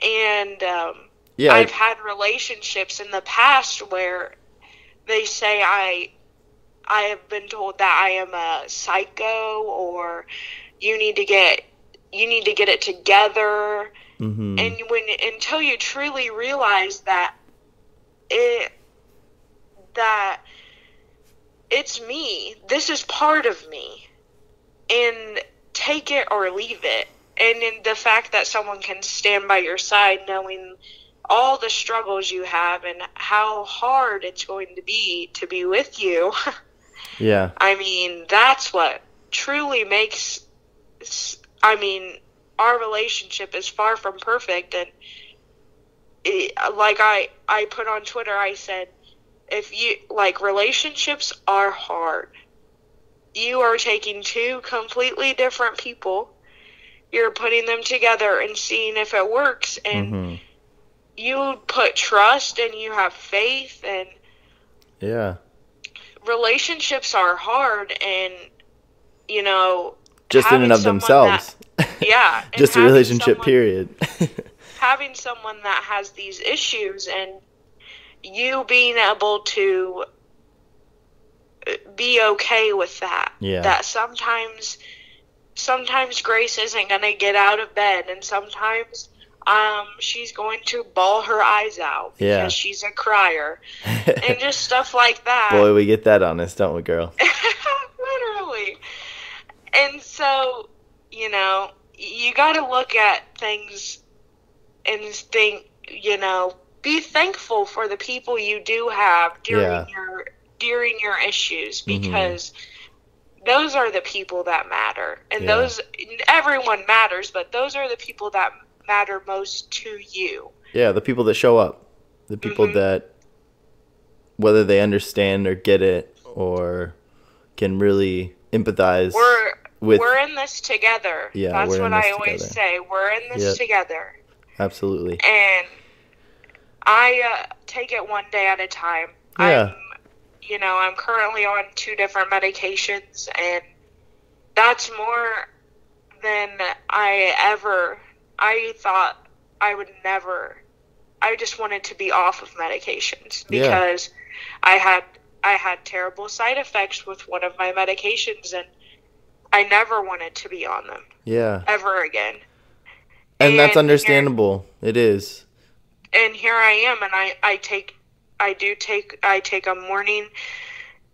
and um, yeah. I've had relationships in the past where they say i i have been told that i am a psycho or you need to get you need to get it together mhm. and when until you truly realize that it that it's me. This is part of me. And take it or leave it. And in the fact that someone can stand by your side knowing all the struggles you have and how hard it's going to be to be with you yeah, I mean, that's what truly makes. I mean, our relationship is far from perfect, and it, like I I put on Twitter, I said, if you like relationships are hard. You are taking two completely different people. You're putting them together and seeing if it works, and mhm. you put trust and you have faith and yeah. relationships are hard and you know Just in and of themselves. yeah Just a relationship, someone- period. having someone that has these issues and you being able to uh, be okay with that Yeah. that sometimes sometimes grace isn't going to get out of bed and sometimes um, she's going to bawl her eyes out because Yeah. she's a crier and just stuff like that Boy, we get that honest, don't we, girl? literally. And so, you know, you got to look at things and think, you know, be thankful for the people you do have during Yeah. your during your issues Mhm. because those are the people that matter. And Yeah. those everyone matters, but those are the people that matter most to you. Yeah, the people that show up, the people Mhm. that, whether they understand or get it or can really empathize. We're With- we're in this together. Yeah, That's what I this always say. We're in this Yep. together. Absolutely. and I uh, take it one day at a time. Yeah. I'm, you know, I'm currently on two different medications, and that's more than I ever. I thought I would never. I just wanted to be off of medications Yeah. because I had I had terrible side effects with one of my medications, and I never wanted to be on them Yeah. ever again. And that's here- understandable. It is. And here I am, and I I take I do take I take a morning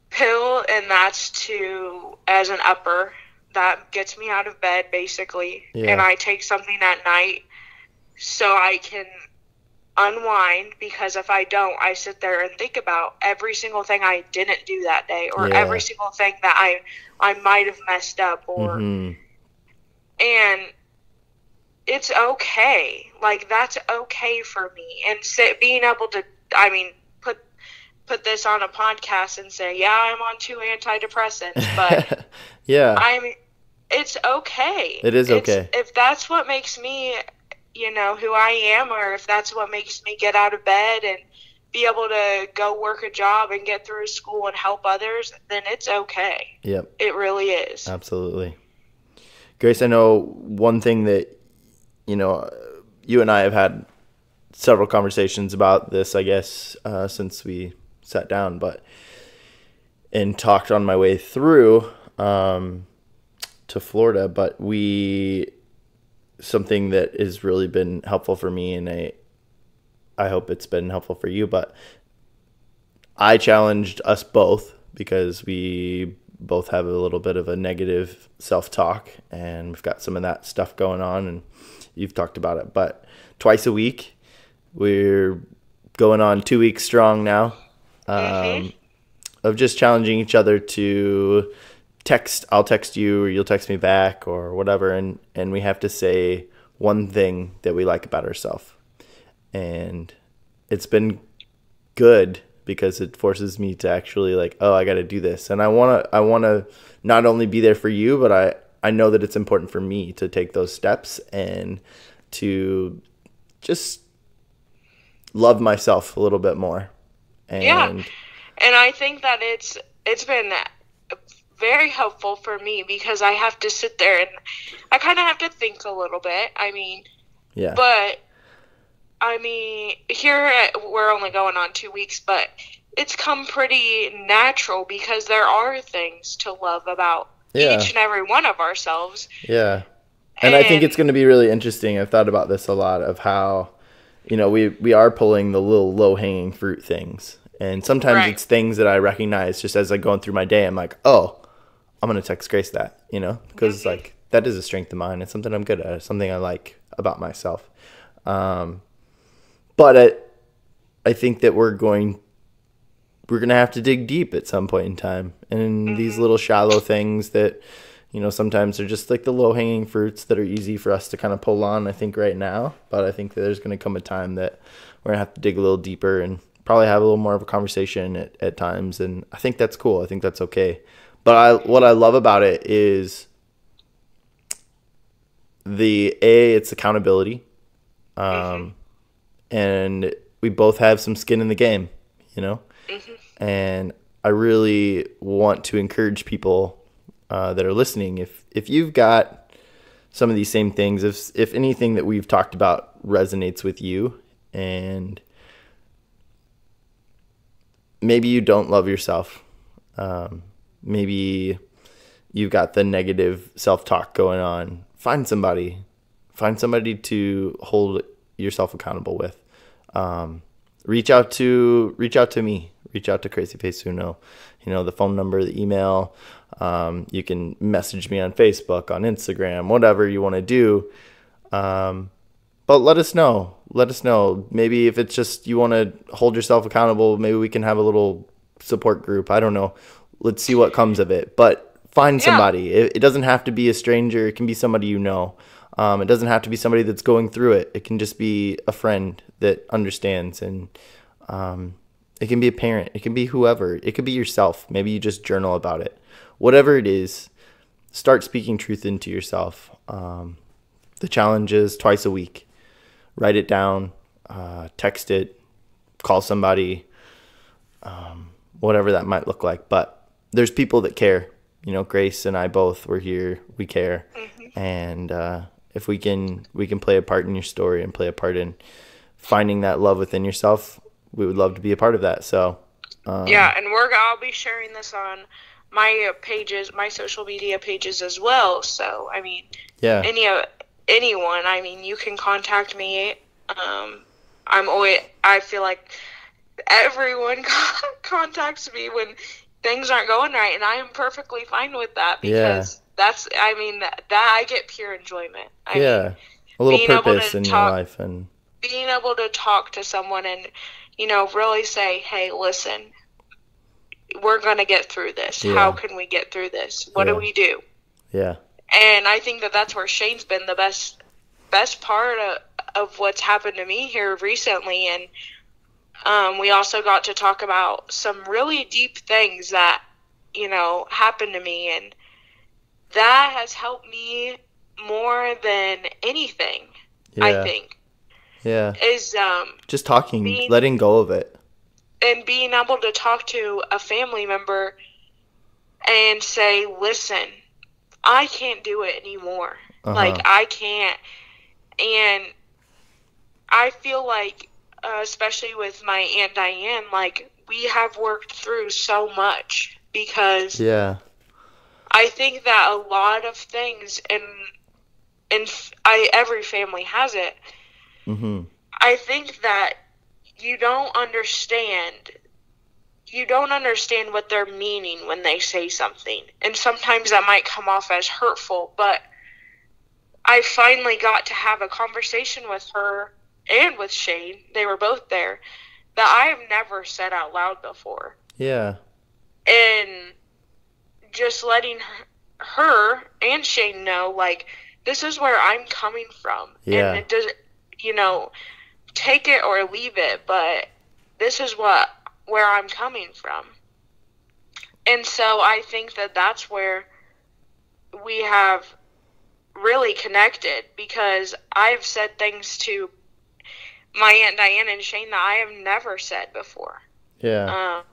pill, and that's to as an upper that gets me out of bed basically, Yeah. and I take something at night so I can unwind because if I don't, I sit there and think about every single thing I didn't do that day, or Yeah. every single thing that I I might have messed up, or hmm and it's okay like that's okay for me and sit, being able to i mean put put this on a podcast and say yeah i'm on two antidepressants but yeah. i'm it's okay It is It's- okay. if that's what makes me you know who i am or if that's what makes me get out of bed and be able to go work a job and get through school and help others then it's okay yep. it really is Absolutely. Grace, I know one thing that, you know, you and I have had several conversations about this, I guess, uh, since we sat down, but, and talked on my way through um, to Florida, but we, something that has really been helpful for me, and I, I hope it's been helpful for you, but I challenged us both because we both have a little bit of a negative self talk and we've got some of that stuff going on and you've talked about it. But twice a week, we're going on two weeks strong now um, Mhm. of just challenging each other to text. I'll text you or you'll text me back or whatever. And, and we have to say one thing that we like about ourselves. And it's been good because it forces me to actually like oh i got to do this and i want to i want to not only be there for you but i i know that it's important for me to take those steps and to just love myself a little bit more and Yeah. and I think that it's it's been very helpful for me because I have to sit there and I kind of have to think a little bit. I mean, yeah but I mean, here at, we're only going on two weeks, but it's come pretty natural because there are things to love about Yeah. each and every one of ourselves. Yeah. And I think it's going to be really interesting. I've thought about this a lot of how, you know, we, we are pulling the little low hanging fruit things. And sometimes Right. it's things that I recognize just as I'm going through my day. I'm like, oh, I'm going to text Grace that, you know, because Mhm. like that is a strength of mine. It's something I'm good at, it's something I like about myself. Um, but I, I think that we're going, we're going to have to dig deep at some point in time. And these little shallow things that, you know, sometimes they're just like the low hanging fruits that are easy for us to kind of pull on, I think, right now. But I think that there's going to come a time that we're going to have to dig a little deeper and probably have a little more of a conversation at, at times. And I think that's cool. I think that's okay. But I, what I love about it is the A, it's accountability. Um, and we both have some skin in the game, you know? And I really want to encourage people uh, that are listening if if you've got some of these same things if if anything that we've talked about resonates with you and maybe you don't love yourself um, maybe you've got the negative self-talk going on find somebody find somebody to hold yourself accountable with. Um, reach out to reach out to me. Reach out to crazy face uno you know the phone number the email. Um, you can message me on facebook on instagram whatever you want to do. Um, but let us know. Let us know. Maybe if it's just you want to hold yourself accountable maybe we can have a little support group. I don't know. Let's see what comes of it. But find Yeah. somebody. It, it doesn't have to be a stranger. It can be somebody you know. Um, it doesn't have to be somebody that's going through it. It can just be a friend that understands, and um, it can be a parent. It can be whoever. It could be yourself. Maybe you just journal about it. Whatever it is, start speaking truth into yourself. Um, the challenge is twice a week. Write it down, uh, text it, call somebody, um, whatever that might look like. But there's people that care. You know, Grace and I both were here. We care, and uh, if we can, we can play a part in your story and play a part in finding that love within yourself. We would love to be a part of that. So, um, yeah, and we're I'll be sharing this on my pages, my social media pages as well. So I mean, yeah, any of anyone, I mean, you can contact me. Um, I'm always. I feel like everyone contacts me when things aren't going right, and I am perfectly fine with that Yeah. That's. I mean, that, that I get pure enjoyment. I mean, yeah, a little being able to purpose in your life, and being able to talk to someone and you know really say hey listen we're going to get through this Yeah. how can we get through this what Yeah. do we do yeah, and i think that that's where shane's been the best best part of, of what's happened to me here recently and um, we also got to talk about some really deep things that you know happened to me and that has helped me more than anything yeah, i think yeah. is um Just talking, being- letting go of it. and being able to talk to a family member and say, "Listen, I can't do it anymore. Uh-huh. Like I can't." And I feel like, uh, especially with my aunt Diane, like we have worked through so much because Yeah, I think that a lot of things, and and I every family has it. hmm I think that you don't understand you don't understand what they're meaning when they say something. And sometimes that might come off as hurtful, but I finally got to have a conversation with her and with Shane. They were both there that I have never said out loud before. yeah, And just letting her, her and Shane know like this is where I'm coming from. Yeah. And it does you know, take it or leave it, but this is what where I'm coming from. And so I think that that's where we have really connected because I've said things to my aunt Diane and Shane that I have never said before. yeah. Um,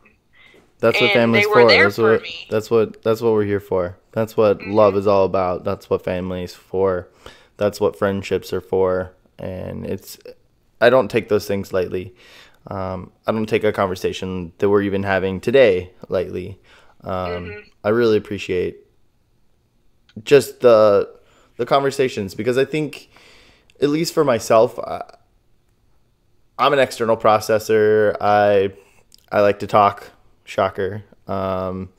That's what family's for. that's for what me. Mm-hmm. that's what that's what we're here for. That's what love is all about. That's what family's for. That's what friendships are for. And it's I don't take those things lightly. Um, I don't take a conversation that we're even having today lightly. Um, Mm-hmm. I really appreciate just the the conversations because I think, at least for myself, I, I'm an external processor. I I like to talk. Shocker. Um,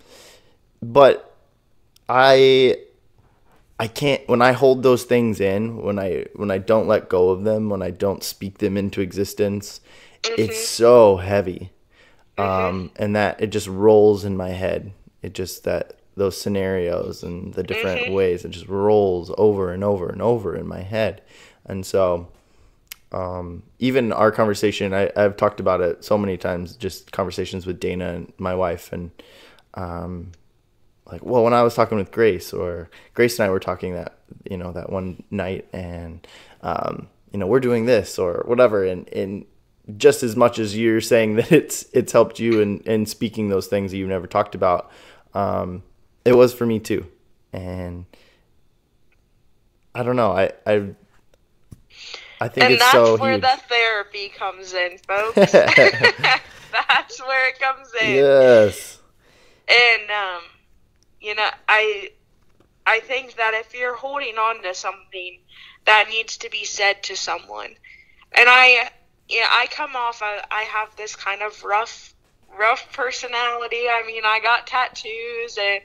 but I I can't when I hold those things in, when I when I don't let go of them, when I don't speak them into existence, it's so heavy. Um, and that it just rolls in my head. It just that those scenarios and the different ways it just rolls over and over and over in my head. And so um, even our conversation, I, I've talked about it so many times, just conversations with Dana and my wife, and um, like, well, when I was talking with Grace, or Grace and I were talking that, you know, that one night, and um, you know, we're doing this or whatever, and and just as much as you're saying that it's it's helped you in in speaking those things that you've never talked about, um, it was for me too, and I don't know, I I. I think and that's so where huge. the therapy comes in, folks. that's where it comes in. Yes. And um, you know, I I think that if you're holding on to something that needs to be said to someone, and I yeah, I come off I, I have this kind of rough rough personality. I mean, I got tattoos and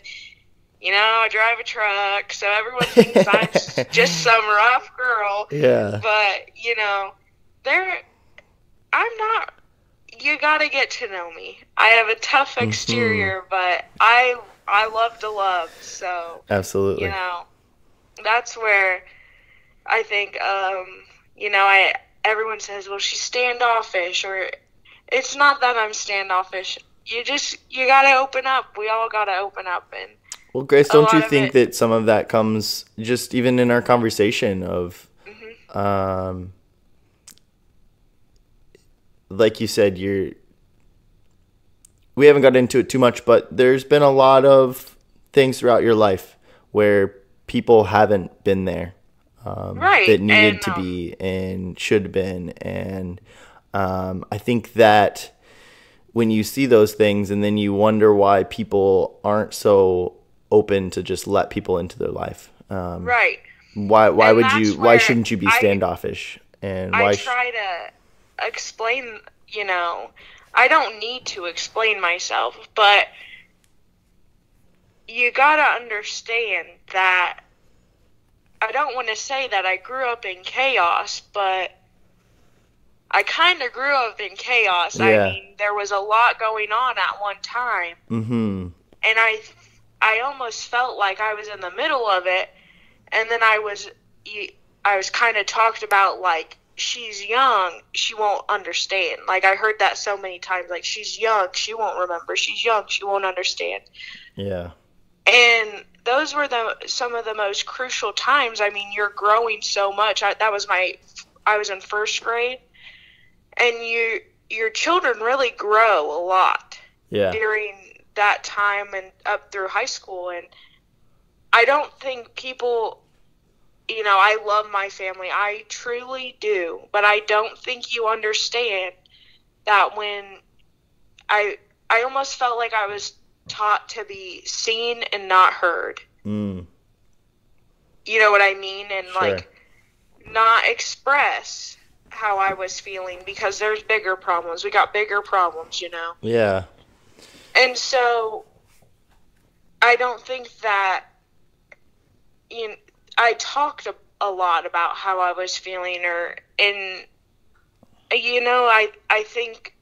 you know, I drive a truck, so everyone thinks I'm just some rough girl. Yeah. But, you know, there I'm not you got to get to know me. I have a tough Mm-hmm. exterior, but I I love to love, so Absolutely. you know, that's where I think, um, you know, I everyone says, well, she's standoffish, or it's not that I'm standoffish. You just you gotta open up. We all gotta open up, and Well, Grace, don't you think that some of that comes just even in our conversation of, Mm-hmm. um, like you said, you're. We haven't got into it too much, but there's been a lot of things throughout your life where people haven't been there um, Right, that needed and, to um, be and should have been, and um, I think that when you see those things and then you wonder why people aren't so open to just let people into their life. Um, right. Why why And would you why shouldn't you be I- standoffish? And why I try to explain, you know, I don't need to explain myself, but you gotta understand that I don't want to say that I grew up in chaos, but I kind of grew up in chaos. Yeah. I mean, there was a lot going on at one time, Mm-hmm. and I I almost felt like I was in the middle of it, and then I was I was kind of talked about like she's young, she won't understand. Like I heard that so many times like she's young, she won't remember. She's young, she won't understand. Yeah. And those were the some of the most crucial times. I mean, you're growing so much. I, that was my I was in first grade, and you your children really grow a lot Yeah. during that time and up through high school and I don't think people you know, I love my family. I truly do, but I don't think you understand that when I I almost felt like I was taught to be seen and not heard. Mm. You know what I mean? And Sure. like not express how I was feeling because there's bigger problems. We got bigger problems, you know. Yeah. And so I don't think that you know, I talked a, a lot about how I was feeling or and you know I I think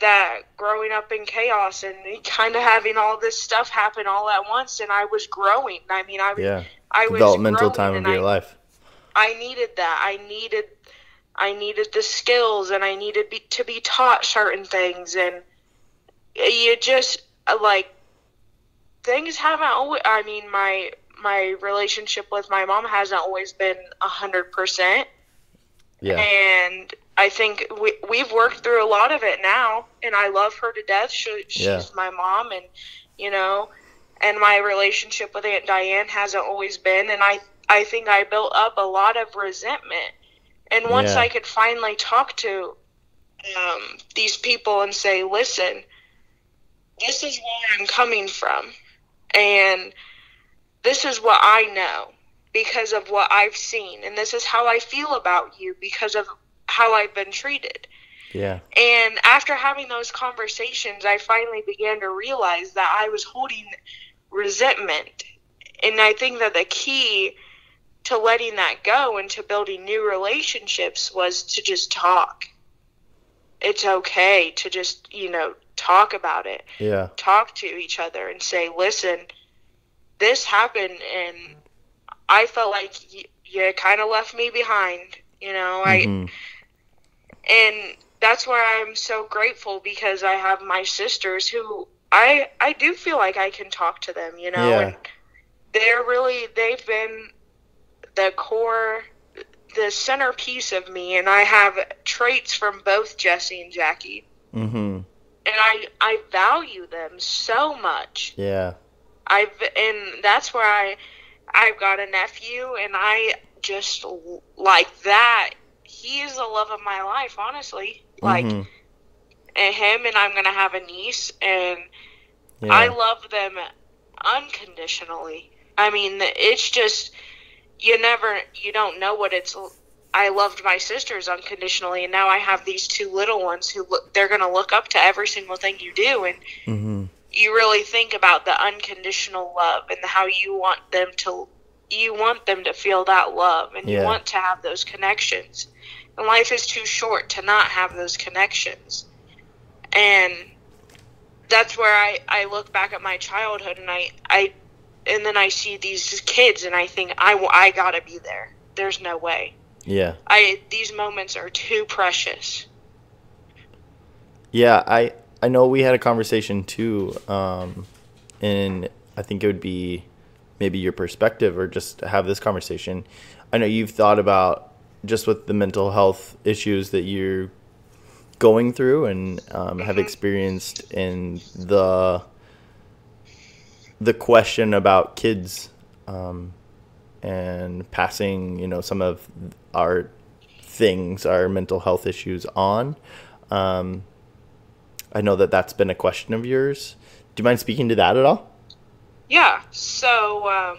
that growing up in chaos and kind of having all this stuff happen all at once and I was growing. I mean I was Yeah. I was Developmental time of your I, life. I needed that. I needed I needed the skills and I needed be, to be taught certain things and you just uh, like things haven't always I mean my my relationship with my mom hasn't always been a hundred percent Yeah. and I think we we've worked through a lot of it now, and I love her to death. She, she's Yeah. my mom, and you know, and my relationship with Aunt Diane hasn't always been, and I I think I built up a lot of resentment, and once Yeah. I could finally talk to um, these people and say, listen, this is where I'm coming from, and this is what I know because of what I've seen, and this is how I feel about you because of how I've been treated. Yeah. And after having those conversations, I finally began to realize that I was holding resentment. And I think that the key to letting that go and to building new relationships was to just talk. It's okay to just, you know, talk about it Yeah. talk to each other and say, listen, this happened and I felt like y- you kind of left me behind. You know, I Mhm. and that's why I'm so grateful because I have my sisters who I I do feel like I can talk to them, you know, Yeah. and they're really they've been the core the centerpiece of me and I have traits from both Jesse and Jackie Mhm. And I I value them so much. Yeah. I've and that's where I I've got a nephew and I just like that. He is the love of my life, honestly. Like Mhm. and him and I'm gonna have a niece and Yeah. I love them unconditionally. I mean, it's just you never you don't know what it's. I loved my sisters unconditionally, and now I have these two little ones who look. They're gonna look up to every single thing you do, and Mhm. you really think about the unconditional love and how you want them to. You want them to feel that love, and you want to have those connections. And life is too short to not have those connections. And that's where I, I look back at my childhood and I, I and then I see these kids and I think I, I gotta be there. There's no way. Yeah. I these moments are too precious. Yeah, I I know we had a conversation too, um, and I think it would be maybe your perspective or just have this conversation. I know you've thought about just with the mental health issues that you're going through and um, have experienced in the the question about kids um, and passing, you know, some of our things, our mental health issues on. Um, I know that that's been a question of yours. Do you mind speaking to that at all? Yeah. So, um,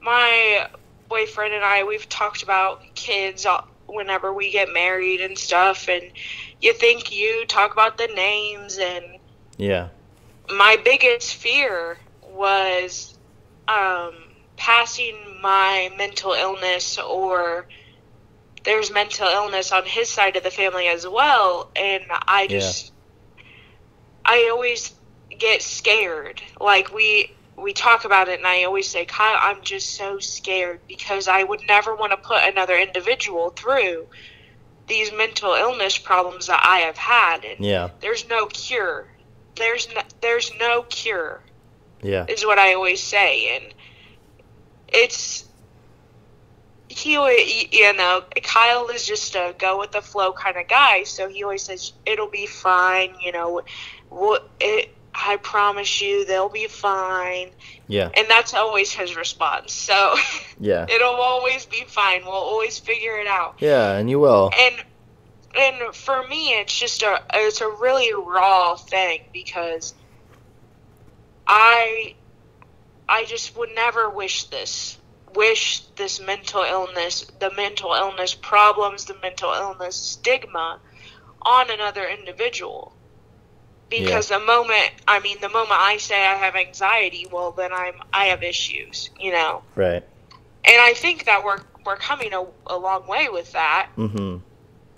my boyfriend and I, we've talked about kids whenever we get married and stuff, and you think you talk about the names and yeah. My biggest fear was um, passing my mental illness or there's mental illness on his side of the family as well. And i just yeah. i always get scared. Like we we talk about it and i always say kyle i'm just so scared because i would never want to put another individual through these mental illness problems that i have had. And yeah. there's no cure. There's no, there's no cure yeah. is what i always say. And it's he you know Kyle is just a go with the flow kind of guy so he always says it'll be fine you know what it I promise you they'll be fine. Yeah. And that's always his response. So Yeah. it'll always be fine. We'll always figure it out. Yeah, and you will. And and for me it's just a it's a really raw thing because I I just would never wish this. Wish this mental illness, the mental illness problems, the mental illness stigma on another individual. Because yeah. the moment, I mean, the moment I say I have anxiety, well, then I'm I have issues, you know. Right. And I think that we're we're coming a, a long way with that, mm-hmm.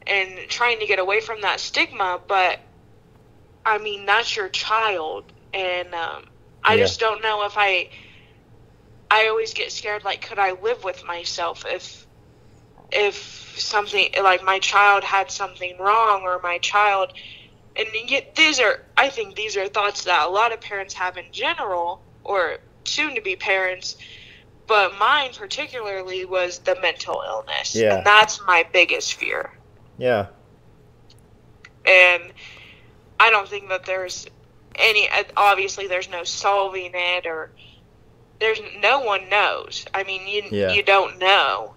and trying to get away from that stigma. But I mean, that's your child, and um, I yeah. just don't know if I I always get scared like could I live with myself if if something like my child had something wrong or my child and yet these are I think these are thoughts that a lot of parents have in general or soon to be parents but mine particularly was the mental illness. Yeah. and that's my biggest fear. Yeah. And I don't think that there's any obviously there's no solving it or there's no one knows. I mean, you yeah. you don't know.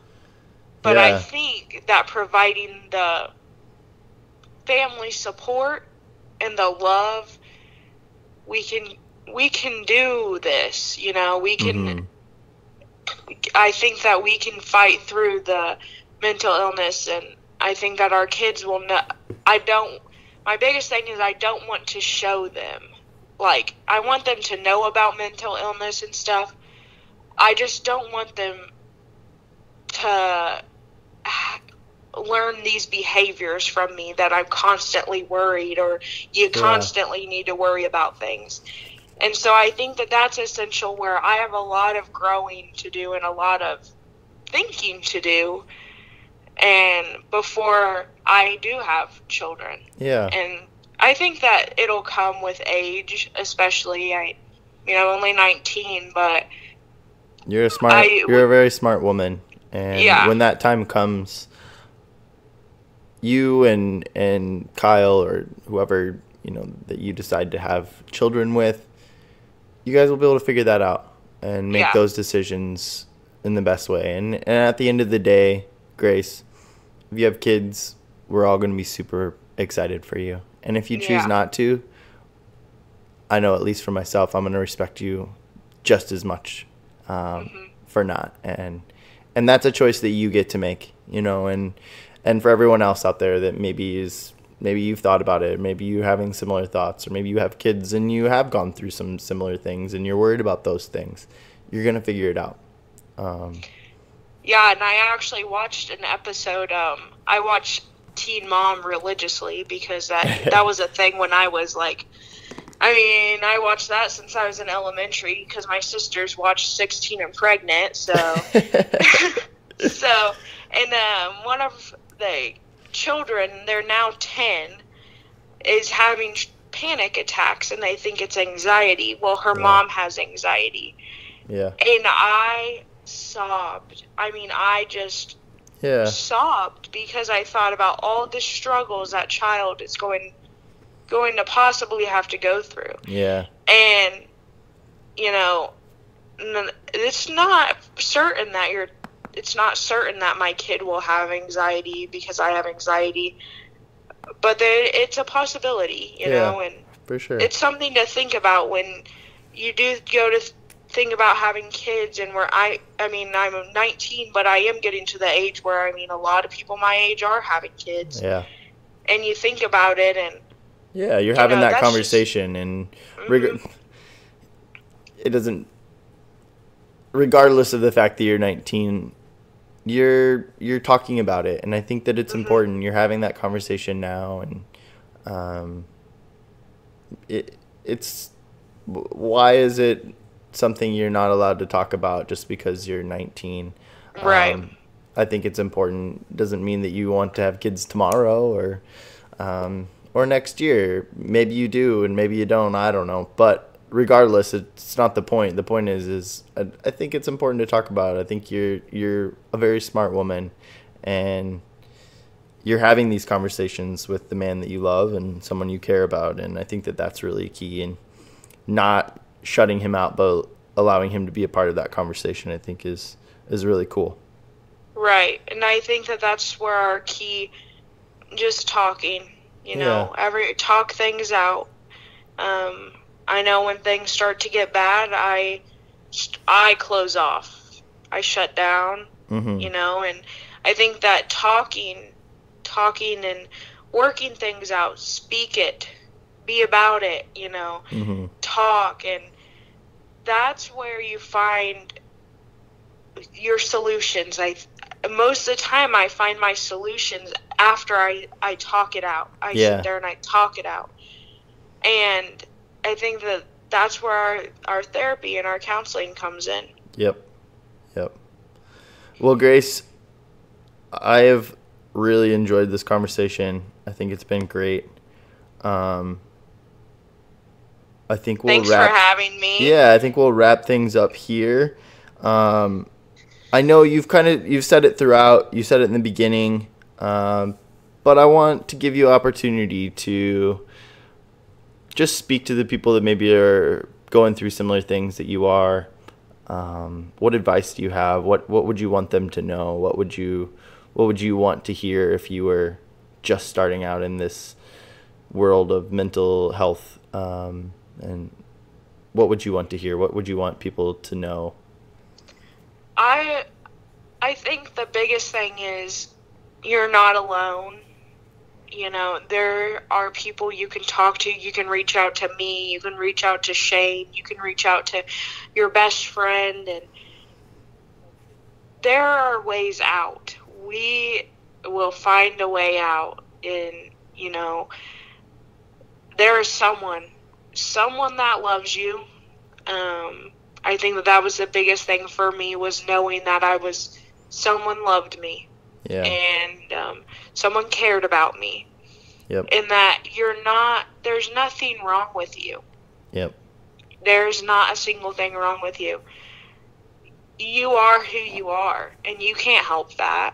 But yeah. I think that providing the family support and the love, we can we can do this. You know, we can. Mm-hmm. I think that we can fight through the mental illness, and I think that our kids will know. I don't. My biggest thing is I don't want to show them like I want them to know about mental illness and stuff. I just don't want them to learn these behaviors from me that I'm constantly worried or you constantly need to worry about things. And so I think that that's essential where I have a lot of growing to do and a lot of thinking to do and before I do have children. Yeah. And I think that it'll come with age, especially I, you know, only 19, but you're a smart. I, you're a very smart woman, and yeah. when that time comes, you and and Kyle or whoever you know that you decide to have children with, you guys will be able to figure that out and make yeah. those decisions in the best way. And and at the end of the day, Grace, if you have kids, we're all going to be super excited for you. And if you choose yeah. not to, I know at least for myself, I'm going to respect you just as much um, mm-hmm. for not. And and that's a choice that you get to make, you know. And and for everyone else out there that maybe is maybe you've thought about it, maybe you're having similar thoughts, or maybe you have kids and you have gone through some similar things and you're worried about those things. You're gonna figure it out. Um, yeah, and I actually watched an episode. Um, I watched Teen Mom religiously because that that was a thing when I was like I mean, I watched that since I was in elementary because my sisters watched 16 and Pregnant. So, so, and um, one of the children, they're now 10, is having panic attacks and they think it's anxiety. Well, her Yeah. mom has anxiety. yeah. And I sobbed. I mean, I just Yeah. sobbed because I thought about all the struggles that child is going going to possibly have to go through. Yeah. And you know, it's not certain that you're it's not certain that my kid will have anxiety because I have anxiety. But there, it's a possibility, you Yeah. know, and For sure. it's something to think about when you do go to th- think about having kids and where I I mean I'm 19 but I am getting to the age where I mean a lot of people my age are having kids yeah. and you think about it and Yeah, you're You having know, that that's just- conversation, and reg- Mhm. it doesn't. Regardless of the fact that you're 19, you're you're talking about it, and I think that it's Mhm. important. You're having that conversation now, and um, it it's why is it something you're not allowed to talk about just because you're 19? Right. Um, I think it's important. Doesn't mean that you want to have kids tomorrow or um, or next year. Maybe you do, and maybe you don't. I don't know. But regardless, it's not the point. The point is, is I, I think it's important to talk about. I think you're you're a very smart woman, and you're having these conversations with the man that you love and someone you care about, and I think that that's really key. And not shutting him out, but allowing him to be a part of that conversation, I think is is really cool. right and I think that that's where our key just talking you know every talk things out. Um I know when things start to get bad I I close off. I shut down hmm you know and i think that talking talking and working things out speak it be about it you know. Hmm talk and that's where you find your solutions i most of the time i find my solutions after i i talk it out i Yeah. sit there and i talk it out and i think that that's where our, our therapy and our counseling comes in Yep. Yep. Well, Grace, I have really enjoyed this conversation. I think it's been great. Um, I think we'll thanks wrap. for having me Yeah, I think we'll wrap things up here. Um, I know you've kind of you've said it throughout. You said it in the beginning, um, but I want to give you opportunity to just speak to the people that maybe are going through similar things that you are. Um, what advice do you have? What what would you want them to know? What would you what would you want to hear if you were just starting out in this world of mental health? Um, and what would you want to hear? What would you want people to know? I I think the biggest thing is you're not alone. You know, there are people you can talk to. You can reach out to me. You can reach out to Shane. You can reach out to your best friend and there are ways out. We will find a way out and you know there is someone someone that loves you. Um I think that that was the biggest thing for me was knowing that I was someone loved me Yeah. and um, someone cared about me, Yep. and that you're not. There's nothing wrong with you. Yep. There's not a single thing wrong with you. You are who you are, and you can't help that.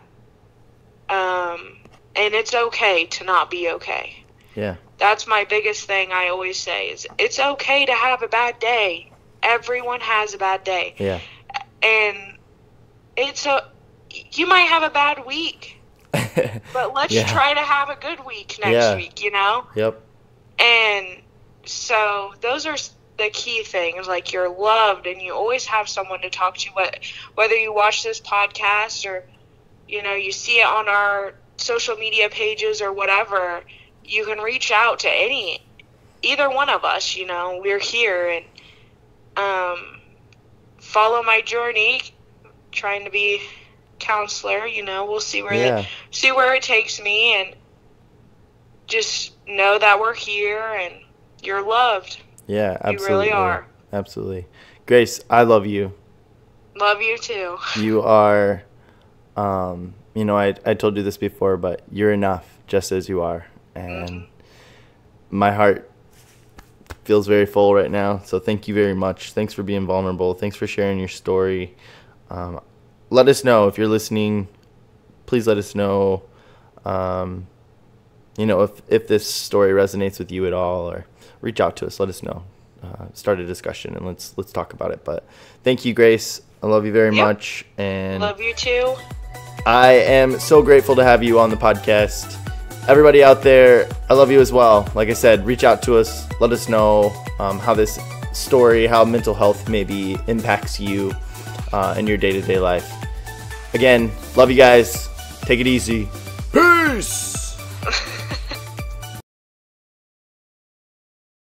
Um, and it's okay to not be okay. Yeah. That's my biggest thing. I always say is it's okay to have a bad day. Everyone has a bad day. Yeah. and it's a you might have a bad week but let's Yeah. try to have a good week next Yeah. week you know Yep. and so those are the key things like you're loved and you always have someone to talk to whether you watch this podcast or you know you see it on our social media pages or whatever you can reach out to any either one of us you know we're here and um follow my journey trying to be counselor you know we'll see where Yeah. see where it takes me and just know that we're here and you're loved Yeah, You absolutely. really are. Absolutely. Grace, I love you. Love you too. You are, um, you know, I, I told you this before, but you're enough just as you are. And Mhm. my heart feels very full right now. So thank you very much. Thanks for being vulnerable. Thanks for sharing your story. Um, let us know if you're listening. Please let us know, um, you know, if, if this story resonates with you at all or reach out to us. Let us know. Uh, start a discussion and let's let's talk about it. But thank you, Grace. I love you very Yep. much, and Love you too. I am so grateful to have you on the podcast. Everybody out there, I love you as well. Like I said, reach out to us. Let us know um, how this story, how mental health maybe impacts you uh, in your day to day life. Again, love you guys. Take it easy. Peace.